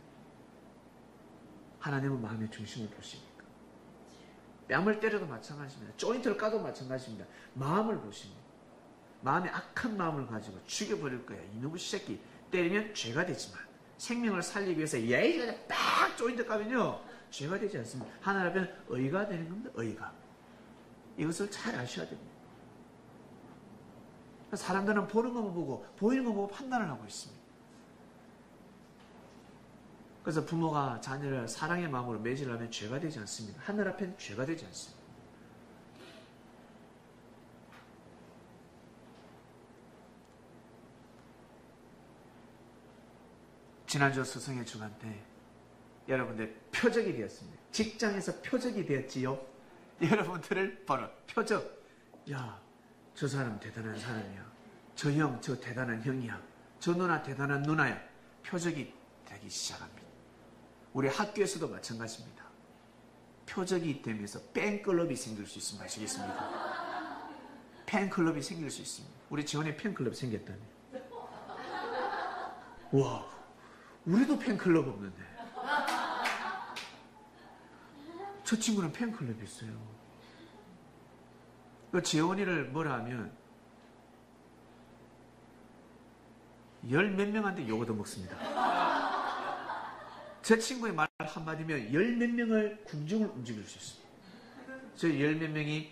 하나님은 마음의 중심을 보시니까. 뺨을 때려도 마찬가지입니다. 조인트를 까도 마찬가지입니다. 마음을 보십니다. 마음에 악한 마음을 가지고 죽여버릴 거야. 이놈의 새끼 때리면 죄가 되지만 생명을 살리기 위해서 예의가 빡 조인트 까면요. 죄가 되지 않습니다. 앞에는 의가 되는 겁니다. 의가. 이것을 잘 아셔야 됩니다. 사람들은 보는 것만 보고 보이는 것 보고 판단을 하고 있습니다. 그래서 부모가 자녀를 사랑의 마음으로 매질하면 죄가 되지 않습니다. 하늘 앞엔 죄가 되지 않습니다. 지난주 스승의 주간 때 여러분들 표적이 되었습니다. 직장에서 표적이 되었지요. 여러분들을 바로 표적. 야, 저 사람 대단한 사람이야. 저 형, 저 대단한 형이야. 저 누나 대단한 누나야. 표적이 되기 시작합니다. 우리 학교에서도 마찬가지입니다. 표적이 되면서 팬클럽이 생길 수 있으면 아시겠습니까? 팬클럽이 생길 수 있습니다. 우리 지원에 팬클럽 생겼다니. 와, 우리도 팬클럽 없는데. 저 친구는 팬클럽이 있어요. 그 지원이를 뭐라 하면 열 몇 명한테 욕 얻어먹습니다. 제 친구의 말 한마디면 열 몇 명을 군중을 움직일 수 있습니다. 저 열 몇 명이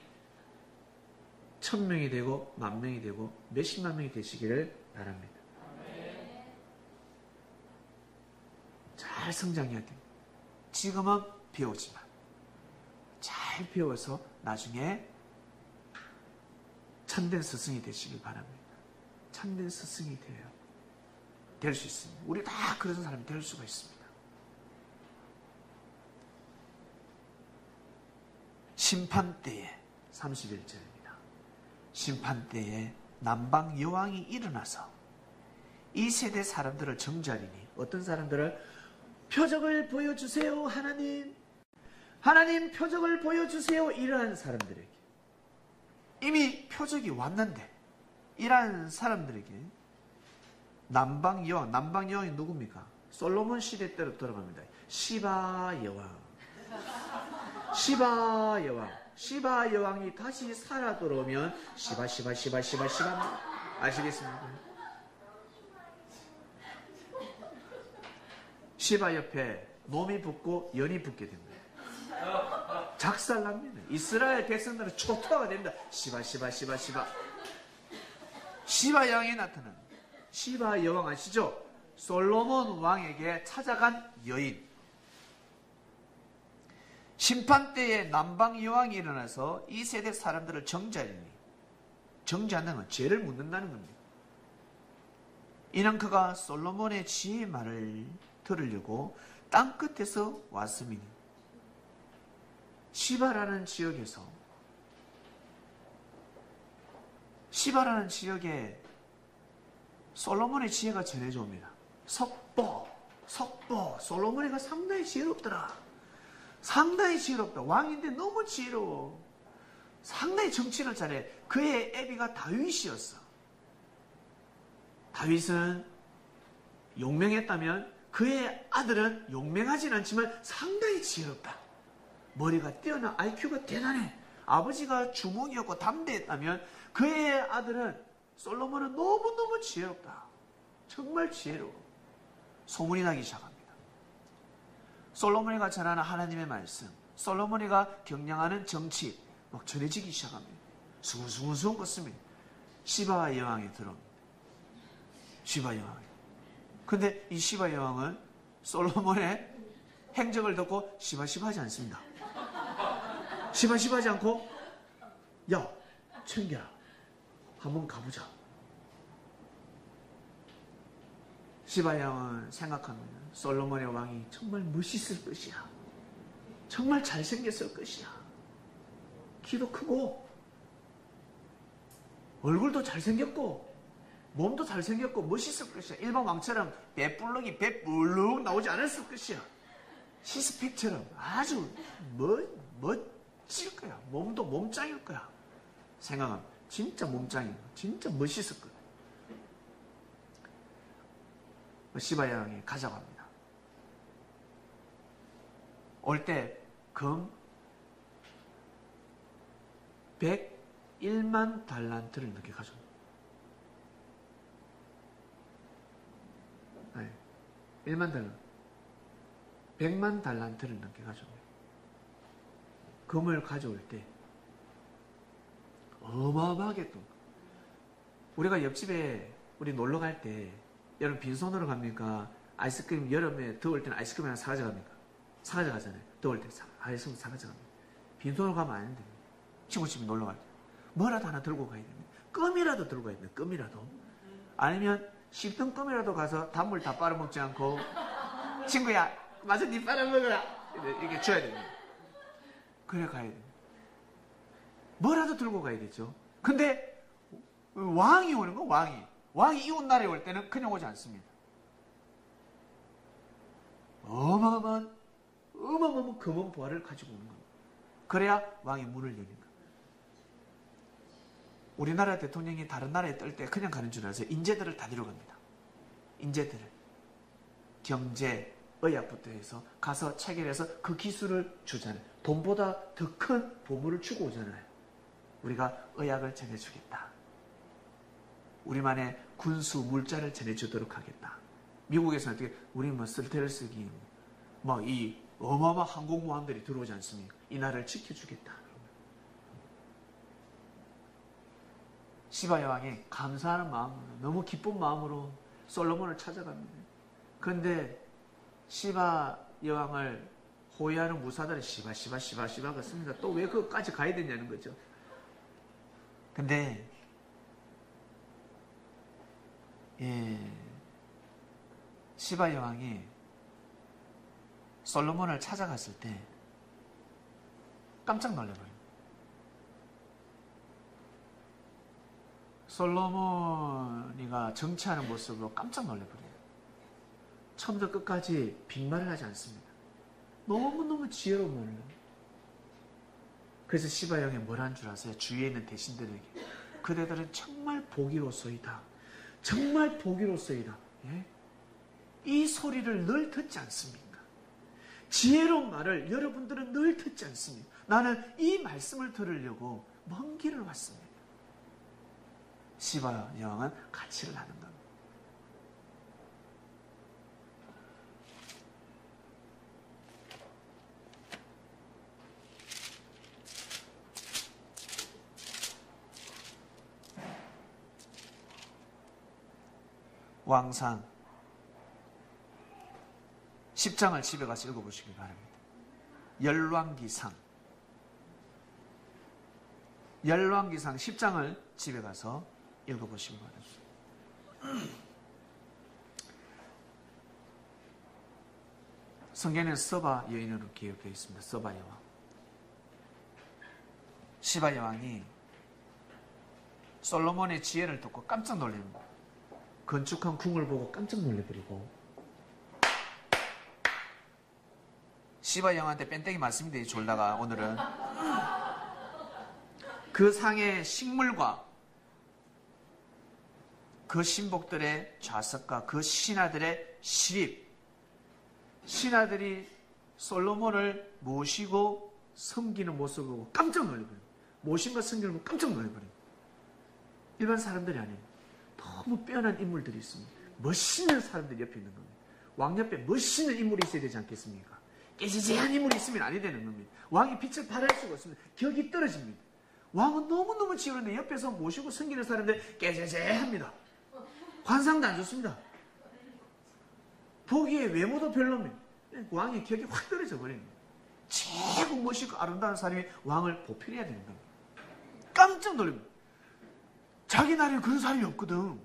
천 명이 되고 만 명이 되고 몇십만 명이 되시기를 바랍니다. 잘 성장해야 됩니다. 지금은 배우지만 잘 배워서 나중에 참된 스승이 되시길 바랍니다. 참된 스승이 돼요. 될 수 있습니다. 우리 다 그런 사람이 될 수가 있습니다. 심판 때에 31절입니다. 심판 때에 남방 여왕이 일어나서 이 세대 사람들을 정자리니 어떤 사람들을 표적을 보여주세요 하나님 하나님 표적을 보여주세요 이러한 사람들에게 이미 표적이 왔는데 이러한 사람들에게 남방 여왕 남방 여왕이 누굽니까? 솔로몬 시대 때로 돌아갑니다. 시바 여왕 시바 여왕. 시바 여왕이 다시 살아 돌아오면 시바 시바 시바 시바 시바 아시겠습니까? 시바 옆에 놈이 붙고 연이 붙게 됩니다. 작살납니다. 이스라엘 백성들은 초토화가 됩니다. 시바 시바 시바 시바 시바 여왕이 나타납니다. 시바 여왕 아시죠? 솔로몬 왕에게 찾아간 여인. 심판 때에 남방 여왕이 일어나서 이 세대 사람들을 정죄하리니 정죄한다는 건 죄를 묻는다는 겁니다. 이는 그가 솔로몬의 지혜의 말을 들으려고 땅 끝에서 왔음이니 시바라는 지역에서 시바라는 지역에 솔로몬의 지혜가 전해져 옵니다. 석보, 석보, 솔로몬이가 상당히 지혜롭더라. 상당히 지혜롭다. 왕인데 너무 지혜로워. 상당히 정치를 잘해. 그의 애비가 다윗이었어. 다윗은 용맹했다면 그의 아들은 용맹하진 않지만 상당히 지혜롭다. 머리가 뛰어나 IQ가 대단해. 아버지가 주몽이었고 담대했다면 그의 아들은 솔로몬은 너무너무 지혜롭다. 정말 지혜로워. 소문이 나기 시작합니다. 솔로몬이가 전하는 하나님의 말씀, 솔로몬이가 경량하는 정치 막 전해지기 시작합니다. 숭숭숭 걷습니다. 시바 여왕이 들어옵니다. 시바 여왕이. 근데 이 시바 여왕은 솔로몬의 행적을 듣고 시바시바하지 않습니다. 시바시바하지 않고 야 챙겨라 한번 가보자. 시바 여왕은 생각합니다. 솔로몬의 왕이 정말 멋있을 것이야. 정말 잘생겼을 것이야. 키도 크고 얼굴도 잘생겼고 몸도 잘생겼고 멋있을 것이야. 일반 왕처럼 배불룩이 배불룩 나오지 않았을 것이야. 시스펙처럼 아주 멋, 멋질 거야. 몸도 몸짱일 거야. 생각하면 진짜 몸짱이야. 진짜 멋있을 거야. 시바야 왕이 가자고 합니다. 올 때 금 101만 달란트를 넘게 가져옵니다. 네, 1만 달란 100만 달란트를 넘게 가져옵니다. 금을 가져올 때 어마어마하게 또 우리가 옆집에 우리 놀러 갈 때 여러분 빈손으로 갑니까? 아이스크림 여름에 더울 때는 아이스크림 하나 사가져 갑니까? 사가져 가잖아요. 더울 때 사, 아이스크림 사가져 갑니다. 빈손으로 가면 안 됩니다. 친구 집에 놀러 갈 때. 뭐라도 하나 들고 가야 됩니다. 껌이라도 들고 가야 됩니다. 껌이라도. 아니면 씹던 껌이라도 가서 단물 다 빨아먹지 않고 친구야 마저 니 빨아먹어라 이게 줘야 됩니다. 그래 가야 됩니다. 뭐라도 들고 가야 되죠. 근데 왕이 오는 거 왕이. 왕이 이웃 나라에 올 때는 그냥 오지 않습니다. 어마어마한 어마어마한 금은 부활을 가지고 오는 겁니다. 그래야 왕이 문을 여니까. 우리나라 대통령이 다른 나라에 뜰때 그냥 가는 줄 알아서 인재들을 다 데려갑니다. 인재들을. 경제, 의학부터 해서 가서 체결해서 그 기술을 주잖아요. 돈보다 더 큰 보물을 주고 오잖아요. 우리가 의학을 전해주겠다. 우리만의 군수 물자를 전해주도록 하겠다. 미국에서는 어떻게 우리 뭐 쓸데를 쓰기 뭐 이 어마어마 항공모함들이 들어오지 않습니까? 이 나라를 지켜주겠다. 시바 여왕이 감사하는 마음으로 너무 기쁜 마음으로 솔로몬을 찾아갑니다. 그런데 시바 여왕을 호위하는 무사들은 시바 시바 시바 시바 같습니다. 또 왜 그것까지 가야 되냐는 거죠. 근데 예, 시바 여왕이 솔로몬을 찾아갔을 때 깜짝 놀래버려요. 솔로몬이가 정치하는 모습으로 깜짝 놀래버려요. 처음부터 끝까지 빈말을 하지 않습니다. 너무너무 지혜로운 말을. 그래서 시바 형이 뭐라는 줄 아세요? 주위에 있는 대신들에게. 그대들은 정말 복이로소이다. 정말 복이로소이다. 예? 이 소리를 늘 듣지 않습니까? 지혜로운 말을 여러분들은 늘 듣지 않습니까? 나는 이 말씀을 들으려고 먼 길을 왔습니다. 시바 여왕은 가치를 하는 겁니다. 왕상 10장을 집에 가서 읽어보시기 바랍니다. 열왕기상 열왕기상 10장을 집에 가서 읽어보시기 바랍니다. 성경에는 서바 여인으로 기억되어 있습니다. 서바 여왕. 시바 여왕이 솔로몬의 지혜를 듣고 깜짝 놀랍니다. 건축한 궁을 보고 깜짝 놀래버리고 시바 영한테 뺀땡이 맞습니다. 졸다가 오늘은 그 상의 식물과 그 신복들의 좌석과 그 신하들의 시립 신하들이 솔로몬을 모시고 섬기는 모습을 보고 깜짝 놀래버려요. 모신과 섬기는 보고 깜짝 놀래버려요. 일반 사람들이 아니에요. 너무 빼어난 인물들이 있습니다. 멋있는 사람들이 옆에 있는 겁니다. 왕 옆에 멋있는 인물이 있어야 되지 않겠습니까? 깨지지한 인물이 있으면 아니 되는 겁니다. 왕이 빛을 발할 수가 없습니다. 격이 떨어집니다. 왕은 너무너무 지혜로운데 옆에서 모시고 섬기는 사람들 깨재재합니다. 관상도 안 좋습니다. 보기에 외모도 별로입니다. 왕의 격이 확 떨어져 버립니다. 최고 멋있고 아름다운 사람이 왕을 보필해야 되는 겁니다. 깜짝 놀랍니다. 자기 나라에 그런 사람이 없거든.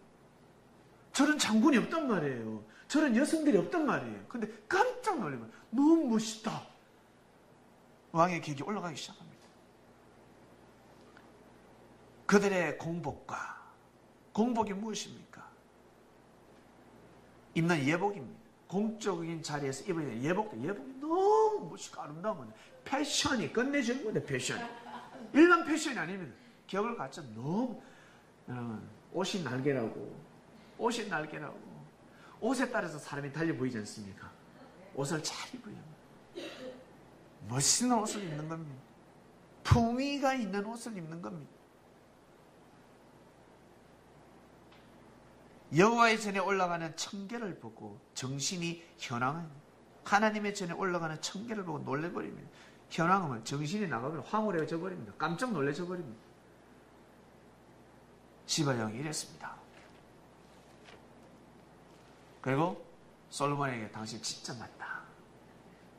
저런 장군이 없단 말이에요. 저런 여성들이 없단 말이에요. 근데 깜짝 놀라면 너무 멋있다. 왕의 격이 올라가기 시작합니다. 그들의 공복과 공복이 무엇입니까? 입는 예복입니다. 공적인 자리에서 입어야 예복도 예복이 너무 멋있고 아름다운 패션이 끝내주는 건데 패션. 일반 패션이 아닙니다. 격을 갖춰 너무 여러분 옷이 날개라고 옷이 날개라고 옷에 따라서 사람이 달려 보이지 않습니까? 옷을 잘 입어야 멋있는 옷을 입는 겁니다. 품위가 있는 옷을 입는 겁니다. 여호와의 전에 올라가는 청계를 보고 정신이 현황은 하나님의 전에 올라가는 청계를 보고 놀래버립니다. 현황은 정신이 나가면 황홀해져 버립니다. 깜짝 놀래져 버립니다. 시바 형이 이랬습니다. 그리고 솔로몬에게 당신 진짜 맞다.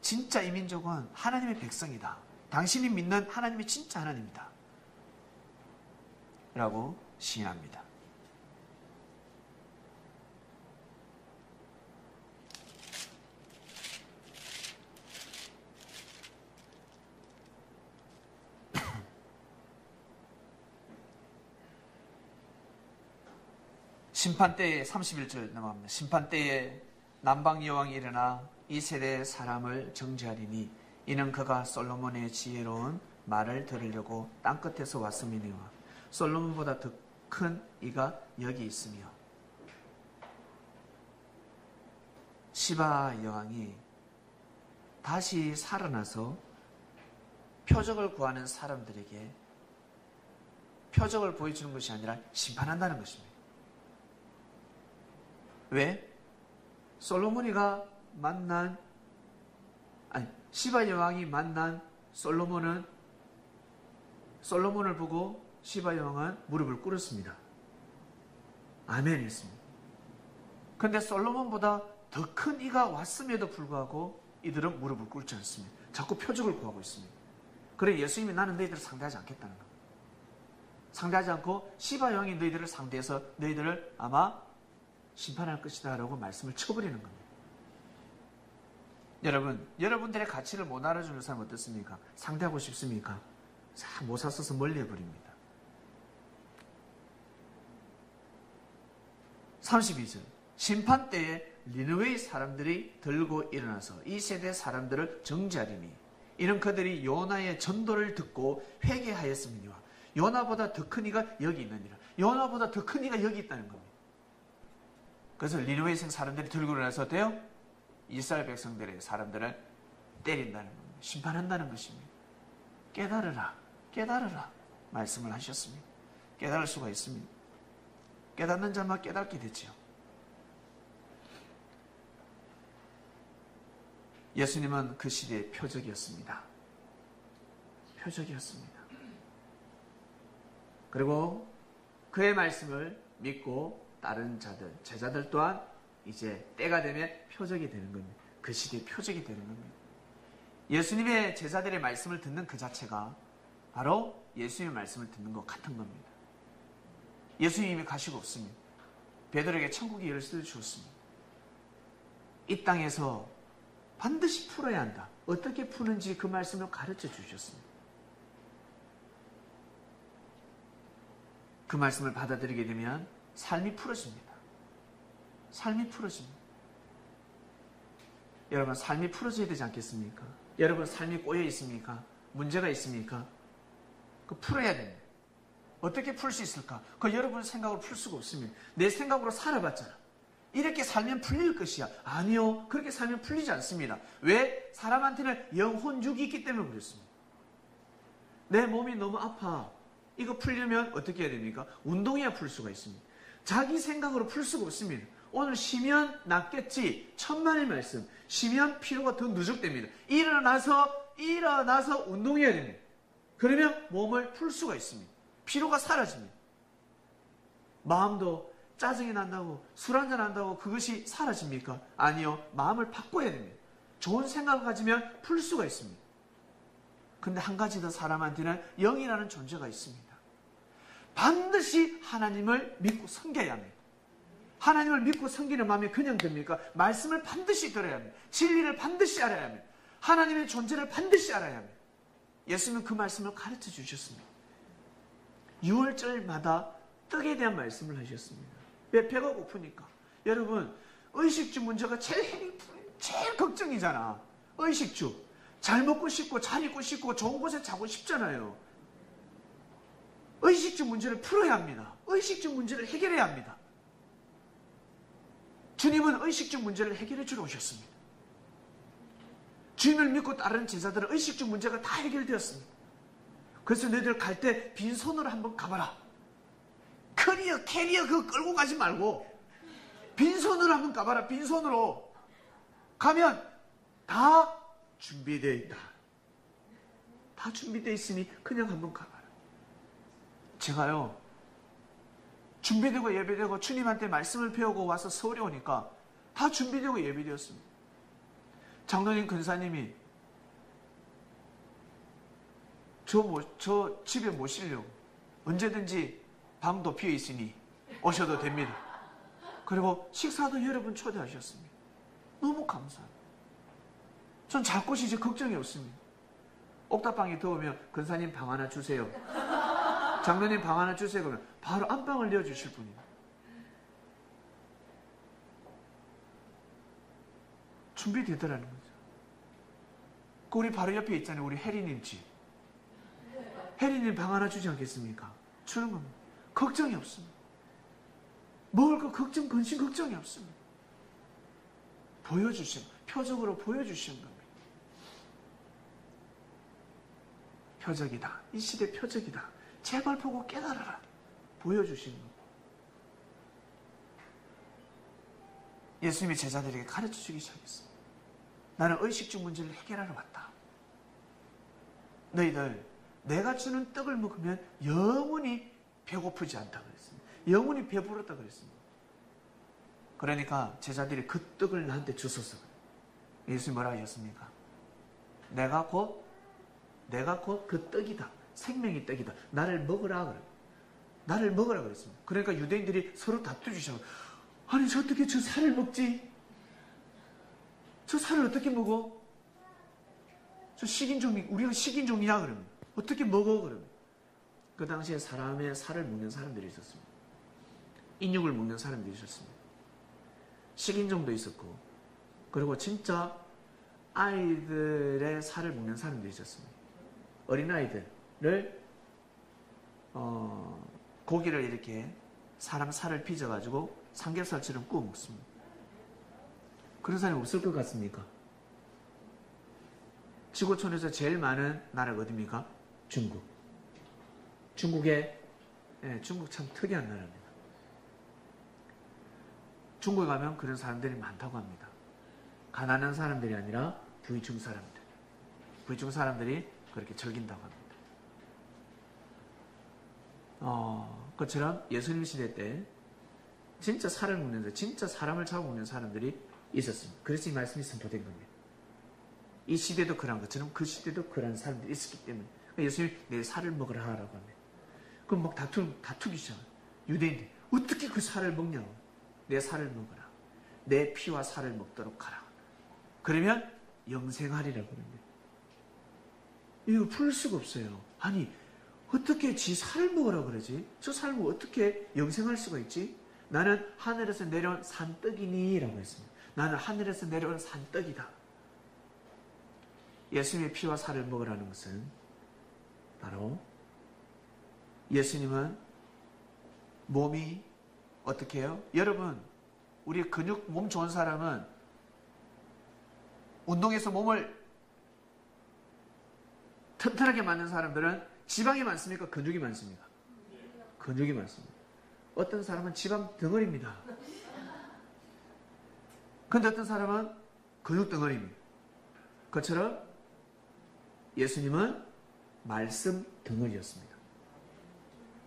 진짜 이 민족은 하나님의 백성이다. 당신이 믿는 하나님이 진짜 하나님이다. 라고 시인합니다. 심판때에 31절 넘어갑니다. 심판때에 남방 여왕이 일어나 이 세대의 사람을 정죄하리니 이는 그가 솔로몬의 지혜로운 말을 들으려고 땅끝에서 왔음이니와 솔로몬보다 더 큰 이가 여기 있으며 시바 여왕이 다시 살아나서 표적을 구하는 사람들에게 표적을 보여주는 것이 아니라 심판한다는 것입니다. 왜? 솔로몬이가 만난 아니 시바 여왕이 만난 솔로몬은 솔로몬을 보고 시바 여왕은 무릎을 꿇었습니다. 아멘 했습니다. 근데 솔로몬보다 더 큰 이가 왔음에도 불구하고 이들은 무릎을 꿇지 않습니다. 자꾸 표적을 구하고 있습니다. 그래 예수님이 나는 너희들을 상대하지 않겠다는 겁니다. 상대하지 않고 시바 여왕이 너희들을 상대해서 너희들을 아마 심판할 것이다 라고 말씀을 쳐버리는 겁니다. 여러분, 여러분들의 가치를 못 알아주는 사람 어떻습니까? 상대하고 싶습니까? 못 사서서 멀리 해버립니다. 32절. 심판 때에 리누웨이 사람들이 들고 일어나서 이 세대 사람들을 정죄하리니 이는 그들이 요나의 전도를 듣고 회개하였음니와 요나보다 더 큰 이가 여기 있느니라. 요나보다 더 큰 이가 여기 있다는 겁니다. 그래서 리누웨이생 사람들이 들고 일어나서 어때요? 이스라엘 백성들의 사람들을 때린다는 겁니다. 심판한다는 것입니다. 깨달으라, 깨달으라 말씀을 하셨습니다. 깨달을 수가 있습니다. 깨닫는 자만 깨닫게 되지요. 예수님은 그 시대의 표적이었습니다. 표적이었습니다. 그리고 그의 말씀을 믿고 다른 자들, 제자들 또한 이제 때가 되면 표적이 되는 겁니다. 그 시대의 표적이 되는 겁니다. 예수님의 제자들의 말씀을 듣는 그 자체가 바로 예수님의 말씀을 듣는 것 같은 겁니다. 예수님이 가시고 없습니다. 베드로에게 천국의 열쇠를 주었습니다. 이 땅에서 반드시 풀어야 한다. 어떻게 푸는지 그 말씀을 가르쳐 주셨습니다. 그 말씀을 받아들이게 되면 삶이 풀어집니다. 삶이 풀어집니다. 여러분, 삶이 풀어져야 되지 않겠습니까? 여러분, 삶이 꼬여 있습니까? 문제가 있습니까? 그 풀어야 됩니다. 어떻게 풀 수 있을까? 그 여러분 생각으로 풀 수가 없습니다. 내 생각으로 살아봤잖아. 이렇게 살면 풀릴 것이야. 아니요. 그렇게 살면 풀리지 않습니다. 왜? 사람한테는 영혼육이 있기 때문에 그렇습니다. 내 몸이 너무 아파. 이거 풀려면 어떻게 해야 됩니까? 운동해야 풀 수가 있습니다. 자기 생각으로 풀 수가 없습니다. 오늘 쉬면 낫겠지. 천만의 말씀. 쉬면 피로가 더 누적됩니다. 일어나서, 일어나서 운동해야 됩니다. 그러면 몸을 풀 수가 있습니다. 피로가 사라집니다. 마음도 짜증이 난다고, 술 한잔 한다고 그것이 사라집니까? 아니요. 마음을 바꿔야 됩니다. 좋은 생각을 가지면 풀 수가 있습니다. 근데 한 가지 더 사람한테는 영이라는 존재가 있습니다. 반드시 하나님을 믿고 섬겨야 합니다. 하나님을 믿고 섬기는 마음이 그냥 됩니까? 말씀을 반드시 들어야 합니다. 진리를 반드시 알아야 합니다. 하나님의 존재를 반드시 알아야 합니다. 예수님은 그 말씀을 가르쳐 주셨습니다. 6월절마다 떡에 대한 말씀을 하셨습니다. 왜 배가 고프니까. 여러분 의식주 문제가 제일 제일 걱정이잖아. 의식주. 잘 먹고 싶고 잘 입고 싶고 좋은 곳에 자고 싶잖아요. 의식주 문제를 풀어야 합니다. 의식주 문제를 해결해야 합니다. 주님은 의식주 문제를 해결해 주러 오셨습니다. 주님을 믿고 따르는 제자들은 의식주 문제가 다 해결되었습니다. 그래서 너희들 갈 때 빈손으로 한번 가봐라. 커리어, 캐리어 그거 끌고 가지 말고 빈손으로 한번 가봐라. 빈손으로. 가면 다 준비되어 있다. 다 준비되어 있으니 그냥 한번 가봐라. 제가요, 준비되고 예배되고 주님한테 말씀을 배우고 와서 서울에 오니까 다 준비되고 예배되었습니다. 장로님 근사님이 저, 모, 저 집에 모시려고 언제든지 방도 비어 있으니 오셔도 됩니다. 그리고 식사도 여러분 초대하셨습니다. 너무 감사합니다. 전잘 곳이 이제 걱정이 없습니다. 옥탑방이 더우면 근사님 방 하나 주세요. 장로님 방 하나 주세요. 그러면 바로 안방을 내어주실 분이에요. 준비되더라는 거죠. 그 우리 바로 옆에 있잖아요. 우리 혜리님 집. 혜리님 방 하나 주지 않겠습니까? 주는 겁니다. 걱정이 없습니다. 먹을 거 걱정, 근심 걱정이 없습니다. 보여주신, 표적으로 보여주신 겁니다. 표적이다. 이 시대 표적이다. 제발 보고 깨달아라. 보여주신 겁니다. 예수님이 제자들에게 가르쳐 주기 시작했습니다. 나는 의식주 문제를 해결하러 왔다. 너희들 내가 주는 떡을 먹으면 영원히 배고프지 않다 그랬습니다. 영원히 배부르다 그랬습니다. 그러니까 제자들이 그 떡을 나한테 주소서. 예수님 뭐라 하셨습니까? 내가 곧 내가 곧 그 떡이다. 생명의 떡이다. 나를 먹으라 그래. 나를 먹으라 그랬습니다. 그러니까 유대인들이 서로 시작. 아니 저 어떻게 저 살을 먹지? 저 살을 어떻게 먹어? 저 식인종이 우리가 식인종이냐 그러면 어떻게 먹어 그러면 그 당시에 사람의 살을 먹는 사람들이 있었습니다. 인육을 먹는 사람들이 있었습니다. 식인종도 있었고 그리고 진짜 아이들의 살을 먹는 사람들이 있었습니다. 어린아이들 을 어, 고기를 이렇게 사람 살을 빚어가지고 삼겹살처럼 구워 먹습니다. 그런 사람이 없을 것 같습니까? 지구촌에서 제일 많은 나라가 어디입니까? 중국. 중국에 예, 중국 참 특이한 나라입니다. 중국에 가면 그런 사람들이 많다고 합니다. 가난한 사람들이 아니라 부유층 사람들. 부유층 사람들이 그렇게 즐긴다고 합니다. 어, 그처럼 예수님 시대 때 진짜 살을 먹는, 진짜 사람을 잡아먹는 사람들이 있었습니다. 그래서 이 말씀이 선포된 겁니다. 이 시대도 그런 것처럼 그 시대도 그런 사람들이 있었기 때문에 그러니까 예수님이 내 살을 먹으라 하라고 합니다. 그럼 막 다투, 다투기 시작. 유대인들 어떻게 그 살을 먹냐고. 내 살을 먹어라. 내 피와 살을 먹도록 하라. 그러면 영생하리라고 합니다. 이거 풀 수가 없어요. 아니 어떻게 지 살을 먹으라 그러지? 저 살을 어떻게 영생할 수가 있지? 나는 하늘에서 내려온 산떡이니 라고 했습니다. 나는 하늘에서 내려온 산떡이다. 예수님의 피와 살을 먹으라는 것은 바로 예수님은 몸이 어떻게 해요? 여러분, 우리 근육, 몸 좋은 사람은 운동해서 몸을 튼튼하게 만든 사람들은 지방이 많습니까? 근육이 많습니까? 근육이 많습니다. 어떤 사람은 지방 덩어리입니다. 근데 어떤 사람은 근육 덩어리입니다. 그처럼 예수님은 말씀 덩어리였습니다.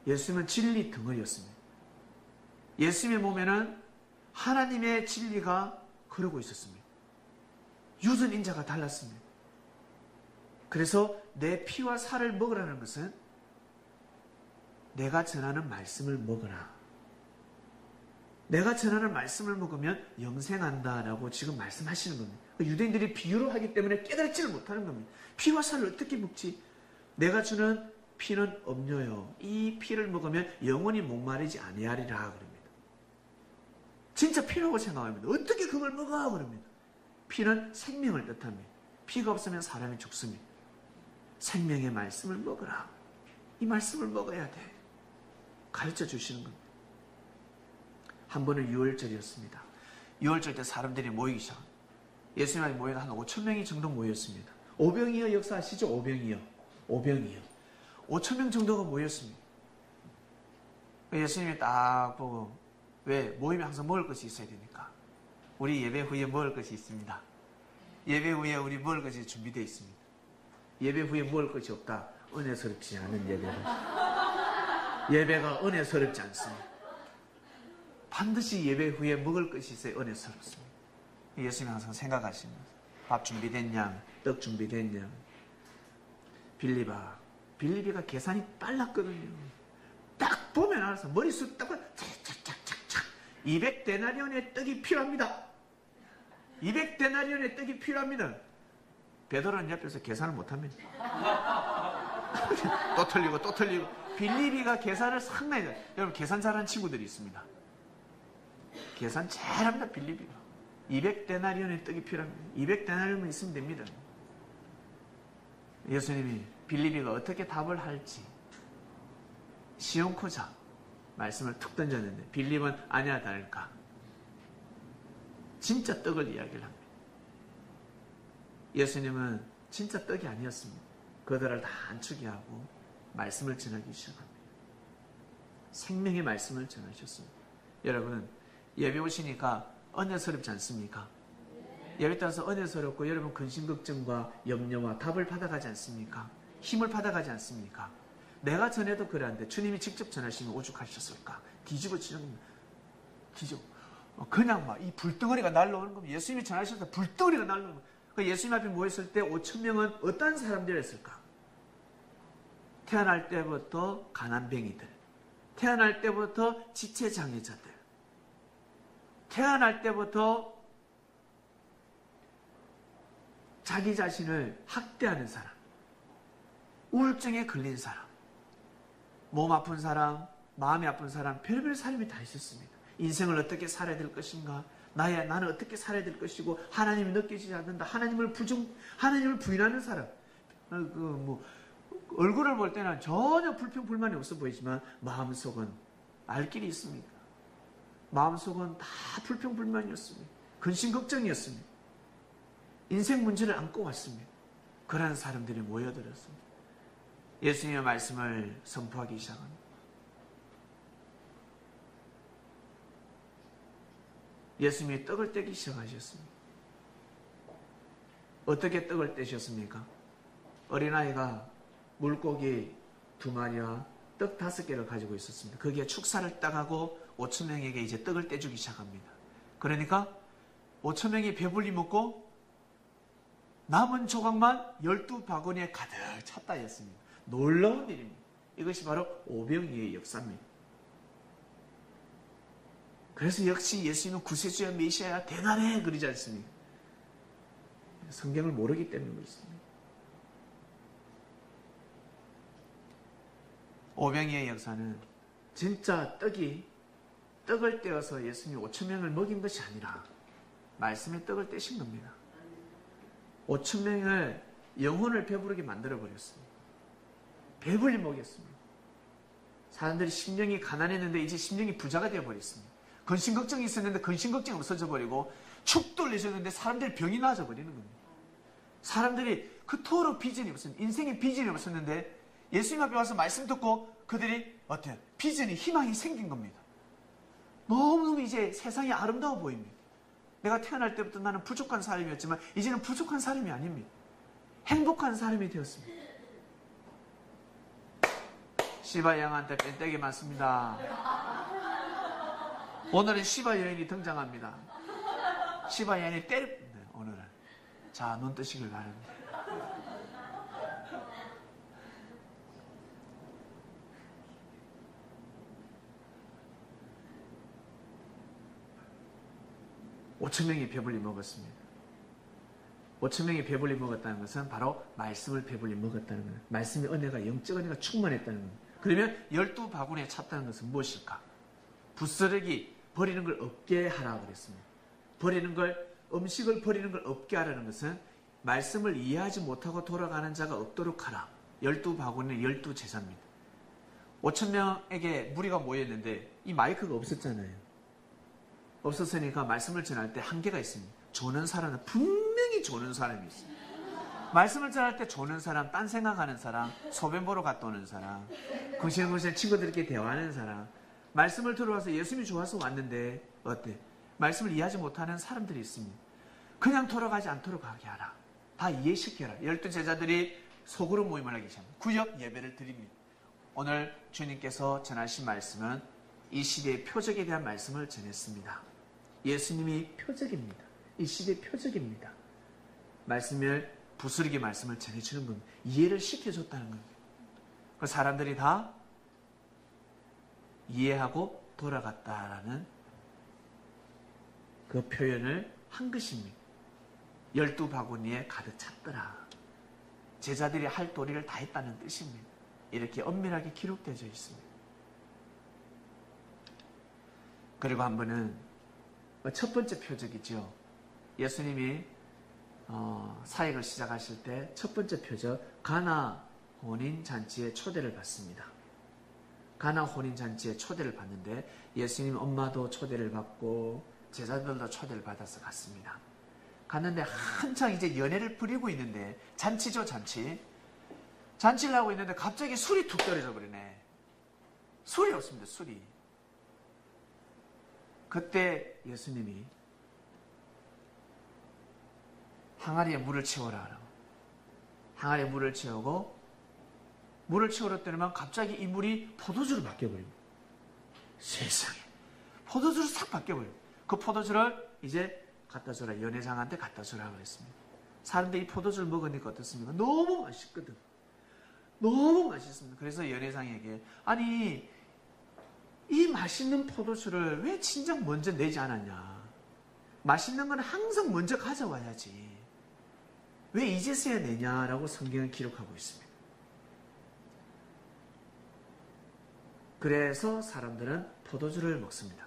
예수님은 진리 덩어리였습니다. 예수님의 몸에는 하나님의 진리가 흐르고 있었습니다. 유전 인자가 달랐습니다. 그래서 내 피와 살을 먹으라는 것은 내가 전하는 말씀을 먹어라. 내가 전하는 말씀을 먹으면 영생한다라고 지금 말씀하시는 겁니다. 유대인들이 비유로 하기 때문에 깨달지를 못하는 겁니다. 피와 살을 어떻게 먹지? 내가 주는 피는 음료요. 이 피를 먹으면 영원히 목마르지 아니하리라 그럽니다. 진짜 피라고 생각합니다. 어떻게 그걸 먹어? 그럽니다. 피는 생명을 뜻합니다. 피가 없으면 사람이 죽습니다. 생명의 말씀을 먹으라. 이 말씀을 먹어야 돼. 가르쳐 주시는 겁니다. 한 번은 6월절이었습니다. 6월절 때 사람들이 모이기 시작. 예수님이 모여한 5천 명이 정도 모였습니다. 오병이어 역사 아시죠? 오병이어. 오병이어. 5천 명 정도가 모였습니다. 예수님이 딱 보고 왜 모임에 항상 먹을 것이 있어야 되니까. 우리 예배 후에 먹을 것이 있습니다. 예배 후에 우리 먹을 것이 준비되어 있습니다. 예배 후에 먹을 것이 없다. 은혜스럽지 않은 예배가. 예배가 은혜스럽지 않습니다. 반드시 예배 후에 먹을 것이 있어야 은혜스럽습니다. 예수님이 항상 생각하시면서 밥 준비됐냐, 떡 준비됐냐. 빌리바, 빌리비가 계산이 빨랐거든요. 딱 보면 알아서 머리숱 딱 착착착착착 200데나리온의 떡이 필요합니다. 200데나리온의 떡이 필요합니다. 베드로는 옆에서 계산을 못합니다. 또 틀리고 또 틀리고 빌리비가 계산을 상당히 여러분 계산 잘하는 친구들이 있습니다. 계산 잘합니다 빌리비가. 200데나리온의 떡이 필요합니다. 200데나리온만 있으면 됩니다. 예수님이 빌리비가 어떻게 답을 할지 시온코자 말씀을 툭 던졌는데 빌립은 아니야 다를까 진짜 떡을 이야기를 합니다. 예수님은 진짜 떡이 아니었습니다. 그들을 다 안축이 하고 말씀을 전하기 시작합니다. 생명의 말씀을 전하셨습니다. 여러분 예배 오시니까 은혜스럽지 않습니까? 예배 따라서 은혜스럽고 여러분 근심 걱정과 염려와 답을 받아가지 않습니까? 힘을 받아가지 않습니까? 내가 전해도 그러는데 주님이 직접 전하시면 오죽하셨을까? 뒤집어 치는 뒤집어 그냥 막 이 불덩어리가 날라오는 겁니다. 예수님이 때 불덩어리가 날라오는 겁니다. 그 예수님 앞에 모였을 때 5천 명은 어떤 사람들이었을까? 태어날 때부터 가난뱅이들, 태어날 때부터 지체장애자들, 태어날 때부터 자기 자신을 학대하는 사람, 우울증에 걸린 사람, 몸 아픈 사람, 마음이 아픈 사람, 별별 사람이 다 있었습니다. 인생을 어떻게 살아야 될 것인가? 나야 나는 어떻게 살아야 될 것이고 하나님이 느껴지지 않는다. 하나님을 부정 하나님을 부인하는 사람. 어, 그뭐 얼굴을 볼 때는 전혀 불평 불만이 없어 보이지만 마음속은 알 길이 있습니다. 마음속은 다 불평 불만이었습니다. 근심 걱정이었습니다. 인생 문제를 안고 왔습니다. 그러한 사람들이 모여들었습니다. 예수님의 말씀을 선포하기 시작합니다. 예수님이 떡을 떼기 시작하셨습니다. 어떻게 떡을 떼셨습니까? 어린아이가 물고기 두 마리와 떡 다섯 개를 가지고 있었습니다. 거기에 축사를 따가고 5천 명에게 이제 떡을 떼주기 시작합니다. 그러니까 5천 명이 배불리 먹고 남은 조각만 12바구니에 가득 찼다 했습니다. 놀라운 일입니다. 이것이 바로 오병이의 역사입니다. 그래서 역시 예수님은 구세주야 메시아야 대단해 그러지 않습니까? 성경을 모르기 때문에 그렇습니다. 오병이의 역사는 진짜 떡이 떡을 떼어서 예수님이 5천 명을 먹인 것이 아니라 말씀의 떡을 떼신 겁니다. 5천 명을 영혼을 배부르게 만들어 버렸습니다. 배불리 먹였습니다. 사람들이 심령이 가난했는데 이제 심령이 부자가 되어 버렸습니다. 근심 걱정이 있었는데 근심 걱정이 없어져 버리고 내셨는데 사람들이 병이 나아져 버리는 겁니다. 사람들이 그토록 비전이 없었는데 인생에 비전이 없었는데 예수님 앞에 와서 말씀 듣고 그들이 어때요? 비전이 희망이 생긴 겁니다. 너무너무 이제 세상이 아름다워 보입니다. 내가 태어날 때부터 나는 부족한 사람이었지만 이제는 부족한 사람이 아닙니다. 행복한 사람이 되었습니다. 시바 양한테 뺀때기 많습니다. 오늘은 시바 여인이 등장합니다. 시바 여인이 때려, 네, 오늘은. 자, 눈 뜨시길 바랍니다. 오천 명이 배불리 먹었습니다. 5천 명이 배불리 먹었다는 것은 바로 말씀을 배불리 먹었다는 거예요. 말씀의 은혜가 영적 은혜가 충만했다는 거예요. 그러면 열두 바구니에 찼다는 것은 무엇일까? 부스러기 버리는 걸 없게 하라고 그랬습니다. 버리는 걸 음식을 버리는 걸 없게 하라는 것은 말씀을 이해하지 못하고 돌아가는 자가 없도록 하라. 열두 바구니는 열두 제사입니다. 5천 명에게 무리가 모였는데 이 마이크가 없었잖아요. 없었으니까 말씀을 전할 때 한계가 있습니다. 조는 사람은 분명히 조는 사람이 있어요. 말씀을 전할 때 조는 사람, 딴 생각하는 사람, 소변 보러 갔다 오는 사람, 궁시렁궁시렁 친구들끼리 대화하는 사람, 말씀을 들어와서 예수님이 좋아서 왔는데 어때? 말씀을 이해하지 못하는 사람들이 있습니다. 그냥 돌아가지 않도록 하게 하라. 다 이해시켜라. 열두 제자들이 소그룹 모임을 하기 시작합니다. 구역 예배를 드립니다. 오늘 주님께서 전하신 말씀은 이 시대의 표적에 대한 말씀을 전했습니다. 예수님이 표적입니다. 이 시대의 표적입니다. 말씀을 부스르게 말씀을 전해주는 겁니다. 이해를 시켜줬다는 겁니다. 그 사람들이 다 이해하고 돌아갔다라는 그 표현을 한 것입니다. 열두 바구니에 가득 찼더라. 제자들이 할 도리를 다 했다는 뜻입니다. 이렇게 엄밀하게 기록되어 있습니다. 그리고 한 번은 첫 번째 표적이죠. 예수님이 어, 사역을 시작하실 때 첫 번째 표적 가나 혼인 잔치에 초대를 받습니다. 가나 혼인 잔치에 초대를 받는데 예수님 엄마도 초대를 받고 제자들도 초대를 받아서 갔습니다. 갔는데 한창 이제 연애를 부리고 있는데 잔치죠 잔치. 잔치를 하고 있는데 갑자기 술이 툭 떨어져 버리네. 술이 없습니다 술이. 그때 예수님이 항아리에 물을 채워라. 항아리에 물을 채우고 물을 채우랬더니만 갑자기 이 물이 포도주로 바뀌어버립니다. 세상에. 포도주로 싹 바뀌어버려요. 그 포도주를 이제 갖다 줘라. 연회장한테 갖다 줘라 그랬습니다. 사람들이 이 포도주를 먹으니까 어떻습니까? 너무 맛있거든. 너무 맛있습니다. 그래서 연회장에게 아니 이 맛있는 포도주를 왜 진작 먼저 내지 않았냐? 맛있는 건 항상 먼저 가져와야지. 왜 이제서야 내냐라고 성경은 기록하고 있습니다. 그래서 사람들은 포도주를 먹습니다.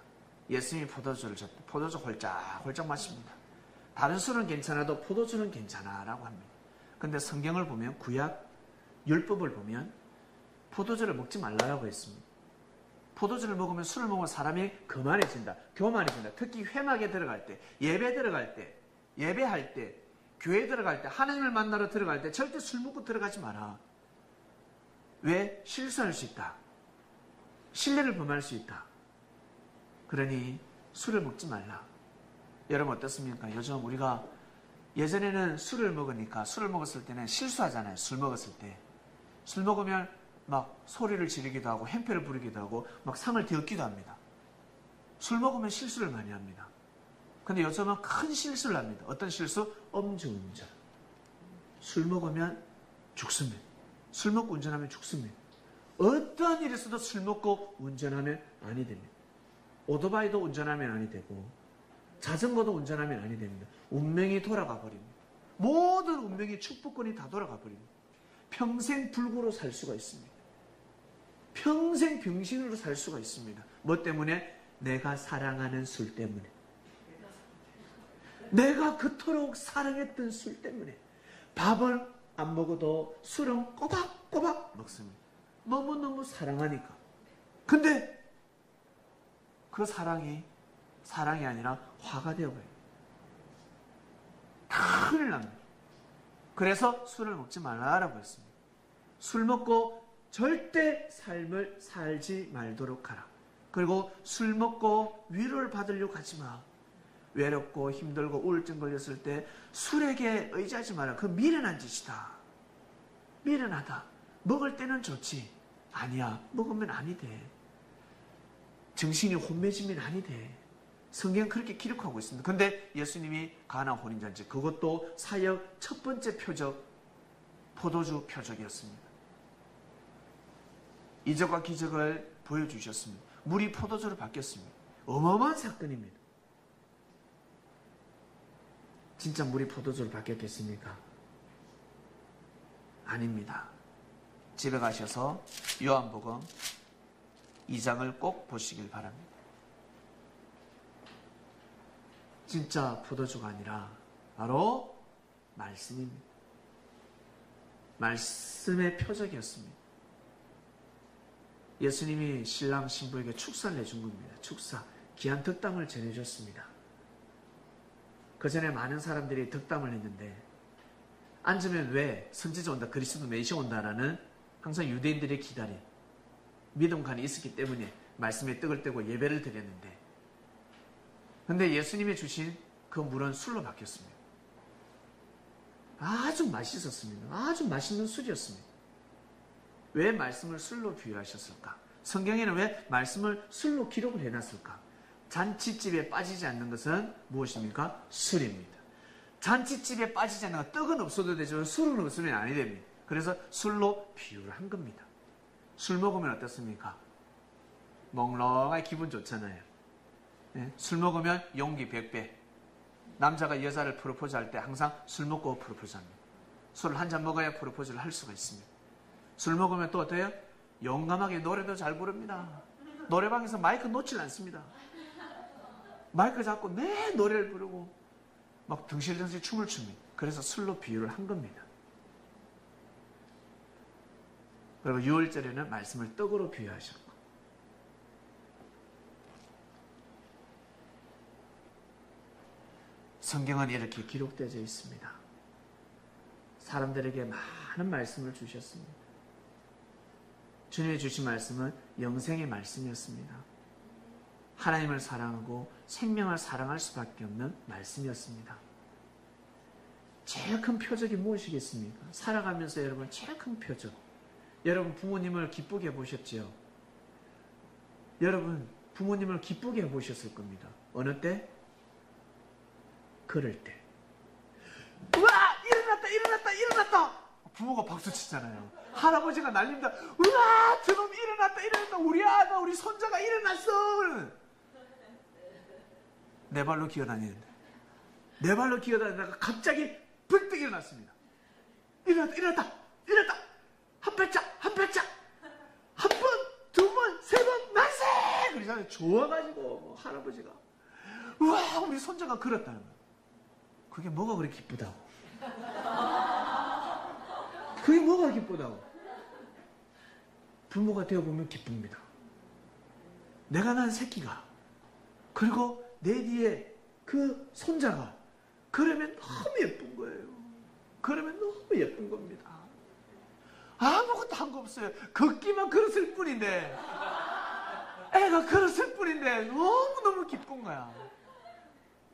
예수님이 포도주를 줬다. 포도주 홀짝 홀짝 마십니다. 다른 술은 괜찮아도 포도주는 괜찮아라고 합니다. 근데 성경을 보면 구약 율법을 보면 포도주를 먹지 말라고 했습니다. 포도주를 먹으면 술을 먹으면 사람이 거만해진다. 교만해진다. 특히 회막에 들어갈 때, 예배 들어갈 때, 예배할 때, 교회 들어갈 때, 하나님을 만나러 들어갈 때 절대 술 먹고 들어가지 마라. 왜? 실수할 수 있다. 신뢰를 범할 수 있다. 그러니 술을 먹지 말라. 여러분 어떻습니까? 요즘 우리가 예전에는 술을 먹으니까 술을 먹었을 때는 실수하잖아요. 술 먹었을 때. 술 먹으면 막 소리를 지르기도 하고 행패를 부리기도 하고 막 상을 뒤엎기도 합니다. 술 먹으면 실수를 많이 합니다. 근데 요즘은 큰 실수를 합니다. 어떤 실수? 음주운전. 술 먹으면 죽습니다. 술 먹고 운전하면 죽습니다. 어떠한 있어도 술 먹고 운전하면 아니 됩니다. 오토바이도 운전하면 아니 되고 자전거도 운전하면 아니 됩니다. 운명이 돌아가 버립니다. 모든 운명의 축복권이 다 돌아가 버립니다. 평생 불구로 살 수가 있습니다. 평생 병신으로 살 수가 있습니다. 뭐 때문에? 내가 사랑하는 술 때문에. 내가 그토록 사랑했던 술 때문에. 밥을 안 먹어도 술은 꼬박꼬박 먹습니다. 너무너무 사랑하니까. 근데 그 사랑이 사랑이 아니라 화가 되어버려요. 큰일 납니다. 그래서 술을 먹지 말라라고 했습니다. 술 먹고 절대 삶을 살지 말도록 하라. 그리고 술 먹고 위로를 받으려고 하지 마. 외롭고 힘들고 우울증 걸렸을 때 술에게 의지하지 마라. 그 미련한 짓이다. 미련하다. 먹을 때는 좋지. 아니야. 먹으면 아니 돼. 정신이 혼매지면 아니 돼. 성경 그렇게 기록하고 있습니다. 근데 예수님이 가나 혼인잔치 그것도 사역 첫 번째 표적 포도주 표적이었습니다. 이적과 기적을 보여주셨습니다. 물이 포도주로 바뀌었습니다. 어마어마한 사건입니다. 진짜 물이 포도주로 바뀌었겠습니까? 아닙니다. 집에 가셔서 요한복음 2장을 꼭 보시길 바랍니다. 진짜 포도주가 아니라 바로 말씀입니다. 말씀의 표적이었습니다. 예수님이 신랑 신부에게 축사를 내준 겁니다. 축사. 귀한 덕담을 전해줬습니다. 그 전에 많은 사람들이 덕담을 했는데 앉으면 왜 선지자 온다, 그리스도 메시 온다라는 항상 유대인들의 기다림, 믿음관이 있었기 때문에 말씀에 떡을 떼고 예배를 드렸는데 근데 예수님이 주신 그 물은 술로 바뀌었습니다. 아주 맛있었습니다. 아주 맛있는 술이었습니다. 왜 말씀을 술로 비유하셨을까? 성경에는 왜 말씀을 술로 기록을 해놨을까? 잔치집에 빠지지 않는 것은 무엇입니까? 술입니다. 잔치집에 빠지지 않는 것, 떡은 없어도 되지만 술은 없으면 아니 됩니다. 그래서 술로 비유를 한 겁니다. 술 먹으면 어떻습니까? 멍렁하게 기분 좋잖아요. 네? 술 먹으면 용기 100배. 남자가 여자를 프로포즈 할 때 항상 술 먹고 프로포즈 합니다. 술을 한 잔 먹어야 프로포즈를 할 수가 있습니다. 술 먹으면 또 어때요? 용감하게 노래도 잘 부릅니다. 노래방에서 마이크 놓질 않습니다. 마이크 잡고 내 노래를 부르고 막 덩실덩실 춤을 춥니다. 그래서 술로 비유를 한 겁니다. 그리고 6월절에는 말씀을 떡으로 비유하셨고 성경은 이렇게 기록되어 있습니다. 사람들에게 많은 말씀을 주셨습니다. 주님이 주신 말씀은 영생의 말씀이었습니다. 하나님을 사랑하고 생명을 사랑할 수밖에 없는 말씀이었습니다. 제일 큰 표적이 무엇이겠습니까? 살아가면서 여러분 제일 큰 표적. 여러분 부모님을 기쁘게 해보셨지요? 여러분 부모님을 기쁘게 해보셨을 겁니다. 어느 때? 그럴 때. 우와! 일어났다! 일어났다! 일어났다! 부모가 박수 치잖아요. 할아버지가 날립니다. 우와! 저놈 일어났다! 일어났다! 우리 아가, 우리 손자가 일어났어! 네 발로 기어다니는데 네 발로 기어다니다가 갑자기 불떡 일어났습니다. 일어났다, 일어났다, 일어났다. 한 발짝, 한 발짝. 한 번, 두 번, 세 번, 만세! 그러잖아요. 좋아가지고 뭐 할아버지가 우와 우리 손자가 걸었다는 거예요. 그게 뭐가 그렇게 기쁘다고? 그게 뭐가 기쁘다고? 부모가 되어보면 기쁩니다. 내가 낳은 새끼가 그리고 내 뒤에 그 손자가 그러면 너무 예쁜 거예요. 그러면 너무 예쁜 겁니다. 아무것도 한 거 없어요. 걷기만 걸었을 뿐인데 애가 걸었을 뿐인데 너무너무 기쁜 거야.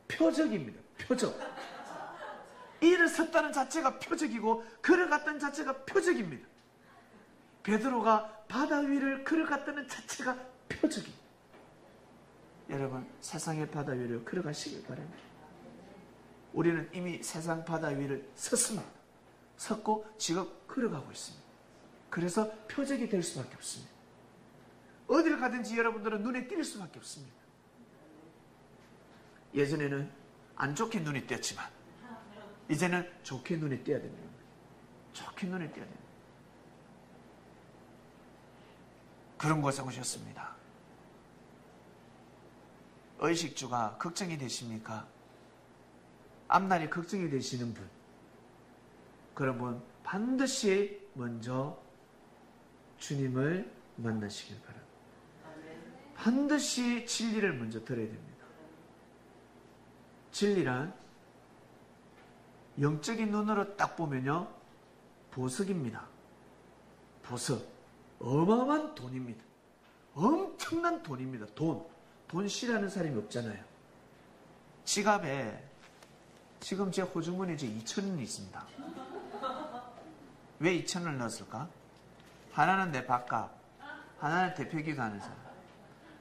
표적입니다. 표적. 일어섰다는 자체가 표적이고 걸어갔다는 자체가 표적입니다. 베드로가 바다 위를 걸어갔다는 자체가 표적입니다. 여러분 세상의 바다 위를 걸어가시길 바랍니다. 우리는 이미 세상 바다 위를 섰습니다. 섰고 지금 걸어가고 있습니다. 그래서 표적이 될 수밖에 없습니다. 어디를 가든지 여러분들은 눈에 띌 수밖에 없습니다. 예전에는 안 좋게 눈이 띄었지만 이제는 좋게 눈에 띄어야 됩니다. 좋게 눈에 띄어야 됩니다. 그런 곳에 오셨습니다. 의식주가 걱정이 되십니까? 앞날이 걱정이 되시는 분. 분 반드시 먼저 주님을 만나시길 바랍니다. 반드시 진리를 먼저 들어야 됩니다. 진리란 영적인 눈으로 딱 보면요. 보석입니다. 보석. 어마어마한 돈입니다. 엄청난 돈입니다. 돈. 돈 싫어하는 사람이 없잖아요. 지갑에 지금 제 호주머니에 이제 2천원이 있습니다. 왜 2천원을 넣었을까? 하나는 내 밥값, 하나는 대표 기도 하는 사람.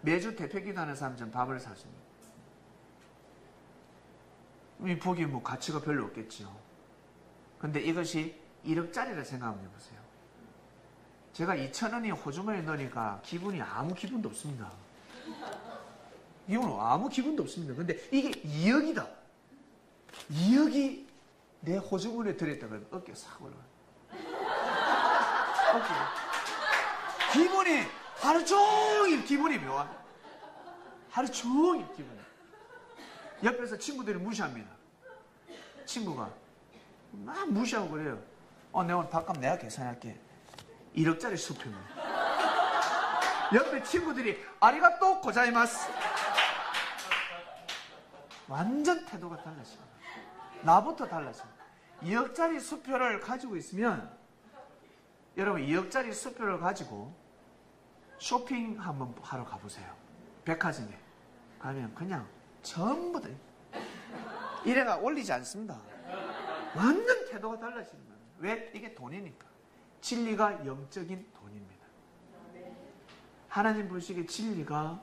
매주 대표 기도 하는 사람 좀 밥을 사줍니다. 이 보기에 뭐 가치가 별로 없겠지요. 근데 이것이 1억짜리라 생각하면 해보세요. 제가 2천원이 호주머니에 넣으니까 기분이 아무 기분도 없습니다. 이건 아무 기분도 없습니다. 근데 이게 2억이다. 2억이 내 호주문에 들어있다가 어깨 싹 올라가. 어깨. 기분이 하루 종일 기분이 묘한. 하루 종일 기분이. 옆에서 친구들이 무시합니다. 친구가 막 무시하고 그래요. 어, 내가 오늘 밥값 내가 계산할게. 1억짜리 수표입니다. 옆에 친구들이 아리가또 고자이마스. 완전 태도가 달라집니다. 나부터 달라집니다. 2억짜리 수표를 가지고 있으면 여러분 2억짜리 수표를 가지고 쇼핑 한번 하러 가보세요. 백화점에 가면 그냥 전부 다 이래가 올리지 않습니다. 완전 태도가 달라지는 거예요. 왜? 이게 돈이니까. 진리가 영적인 돈입니다. 하나님 보시기에 진리가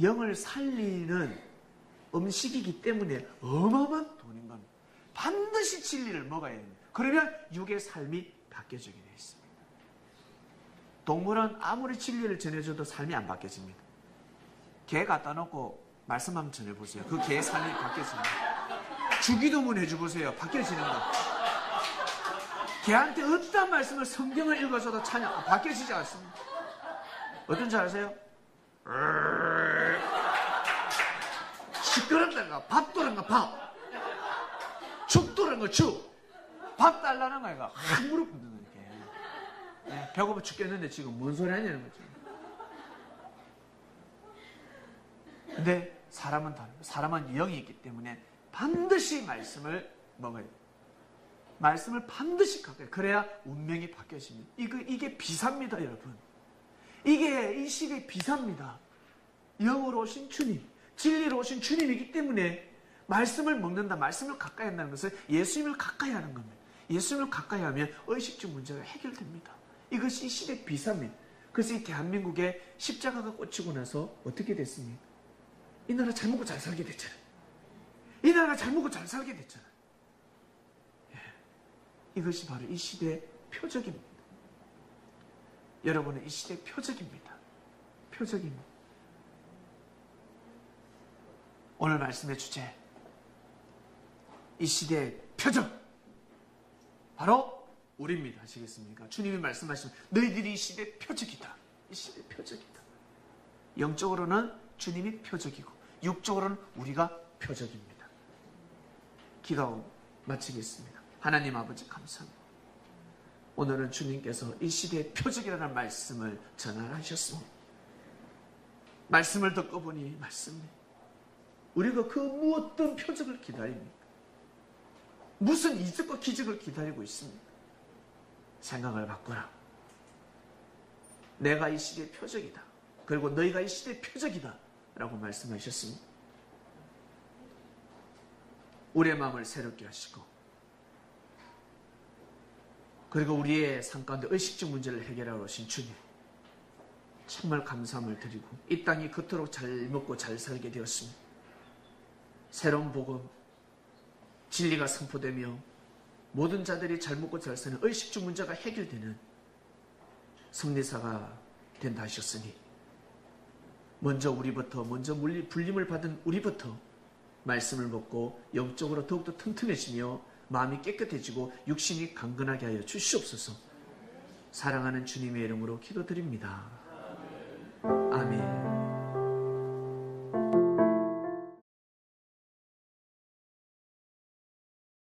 영을 살리는 음식이기 때문에 어마어마한 돈인 겁니다. 반드시 진리를 먹어야 됩니다. 그러면 육의 삶이 바뀌어지게 되어 있습니다. 동물은 아무리 진리를 전해줘도 삶이 안 바뀌어집니다. 개 갖다 놓고 말씀 한번 전해보세요. 그 개의 삶이 바뀌어집니다. 주기도문 해줘보세요. 바뀌어지는 거. 걔한테 어떤 말씀을 성경을 읽어서도 찬양 바뀌어지지 않습니다. 어떤지 아세요? 시끄럽다가 밥 도란가 밥. 죽 도란가 죽. 밥 달라는 거야. 확 무릎 꿇는 거 이렇게. 네, 배고파 죽겠는데 지금 뭔 소리 하냐는 거죠. 근데 사람은 다르고 사람은 영이 있기 때문에 반드시 말씀을 먹어야 돼요. 말씀을 반드시 갖게 그래야 운명이 바뀌어집니다. 이거 이게 비사입니다, 여러분. 이게 이 시대의 비사입니다. 영으로 오신 주님, 진리로 오신 주님이기 때문에 말씀을 먹는다, 말씀을 가까이 한다는 것은 예수님을 가까이 하는 겁니다. 예수님을 가까이 하면 의식주 문제가 해결됩니다. 이것이 이 시대의 비사입니다. 그래서 이 대한민국에 십자가가 꽂히고 나서 어떻게 됐습니까? 이 나라 잘 먹고 잘 살게 됐잖아요. 이 나라 잘 먹고 잘 살게 됐잖아요. 예. 이것이 바로 이 시대의 표적입니다. 여러분은 이 시대의 표적입니다. 표적입니다. 오늘 말씀의 주제 이 시대의 표적 바로 우리입니다. 아시겠습니까? 주님이 말씀하시면 너희들이 이 시대의 표적이다. 이 시대의 표적이다. 영적으로는 주님이 표적이고 육적으로는 우리가 표적입니다. 기도 마치겠습니다. 하나님 아버지 감사합니다. 오늘은 주님께서 이 시대의 표적이라는 말씀을 전하셨습니다. 말씀을 듣고 보니 말씀이 우리가 그 무엇든 표적을 기다립니까? 무슨 이적과 기적을 기다리고 있습니까? 생각을 바꾸라. 내가 이 시대의 표적이다. 그리고 너희가 이 시대의 표적이다. 라고 말씀하셨습니다. 우리의 마음을 새롭게 하시고 그리고 우리의 삶 가운데 의식적 문제를 해결하러 오신 주님 정말 감사함을 드리고 이 땅이 그토록 잘 먹고 잘 살게 되었습니다. 새로운 복음 진리가 선포되며 모든 자들이 잘 먹고 잘 사는 의식적 문제가 해결되는 승리사가 된다 하셨으니 먼저 우리부터 먼저 물리, 불림을 받은 우리부터 말씀을 먹고 영적으로 더욱더 튼튼해지며 마음이 깨끗해지고 육신이 강건하게 하여 주시옵소서 사랑하는 주님의 이름으로 기도드립니다. 아멘.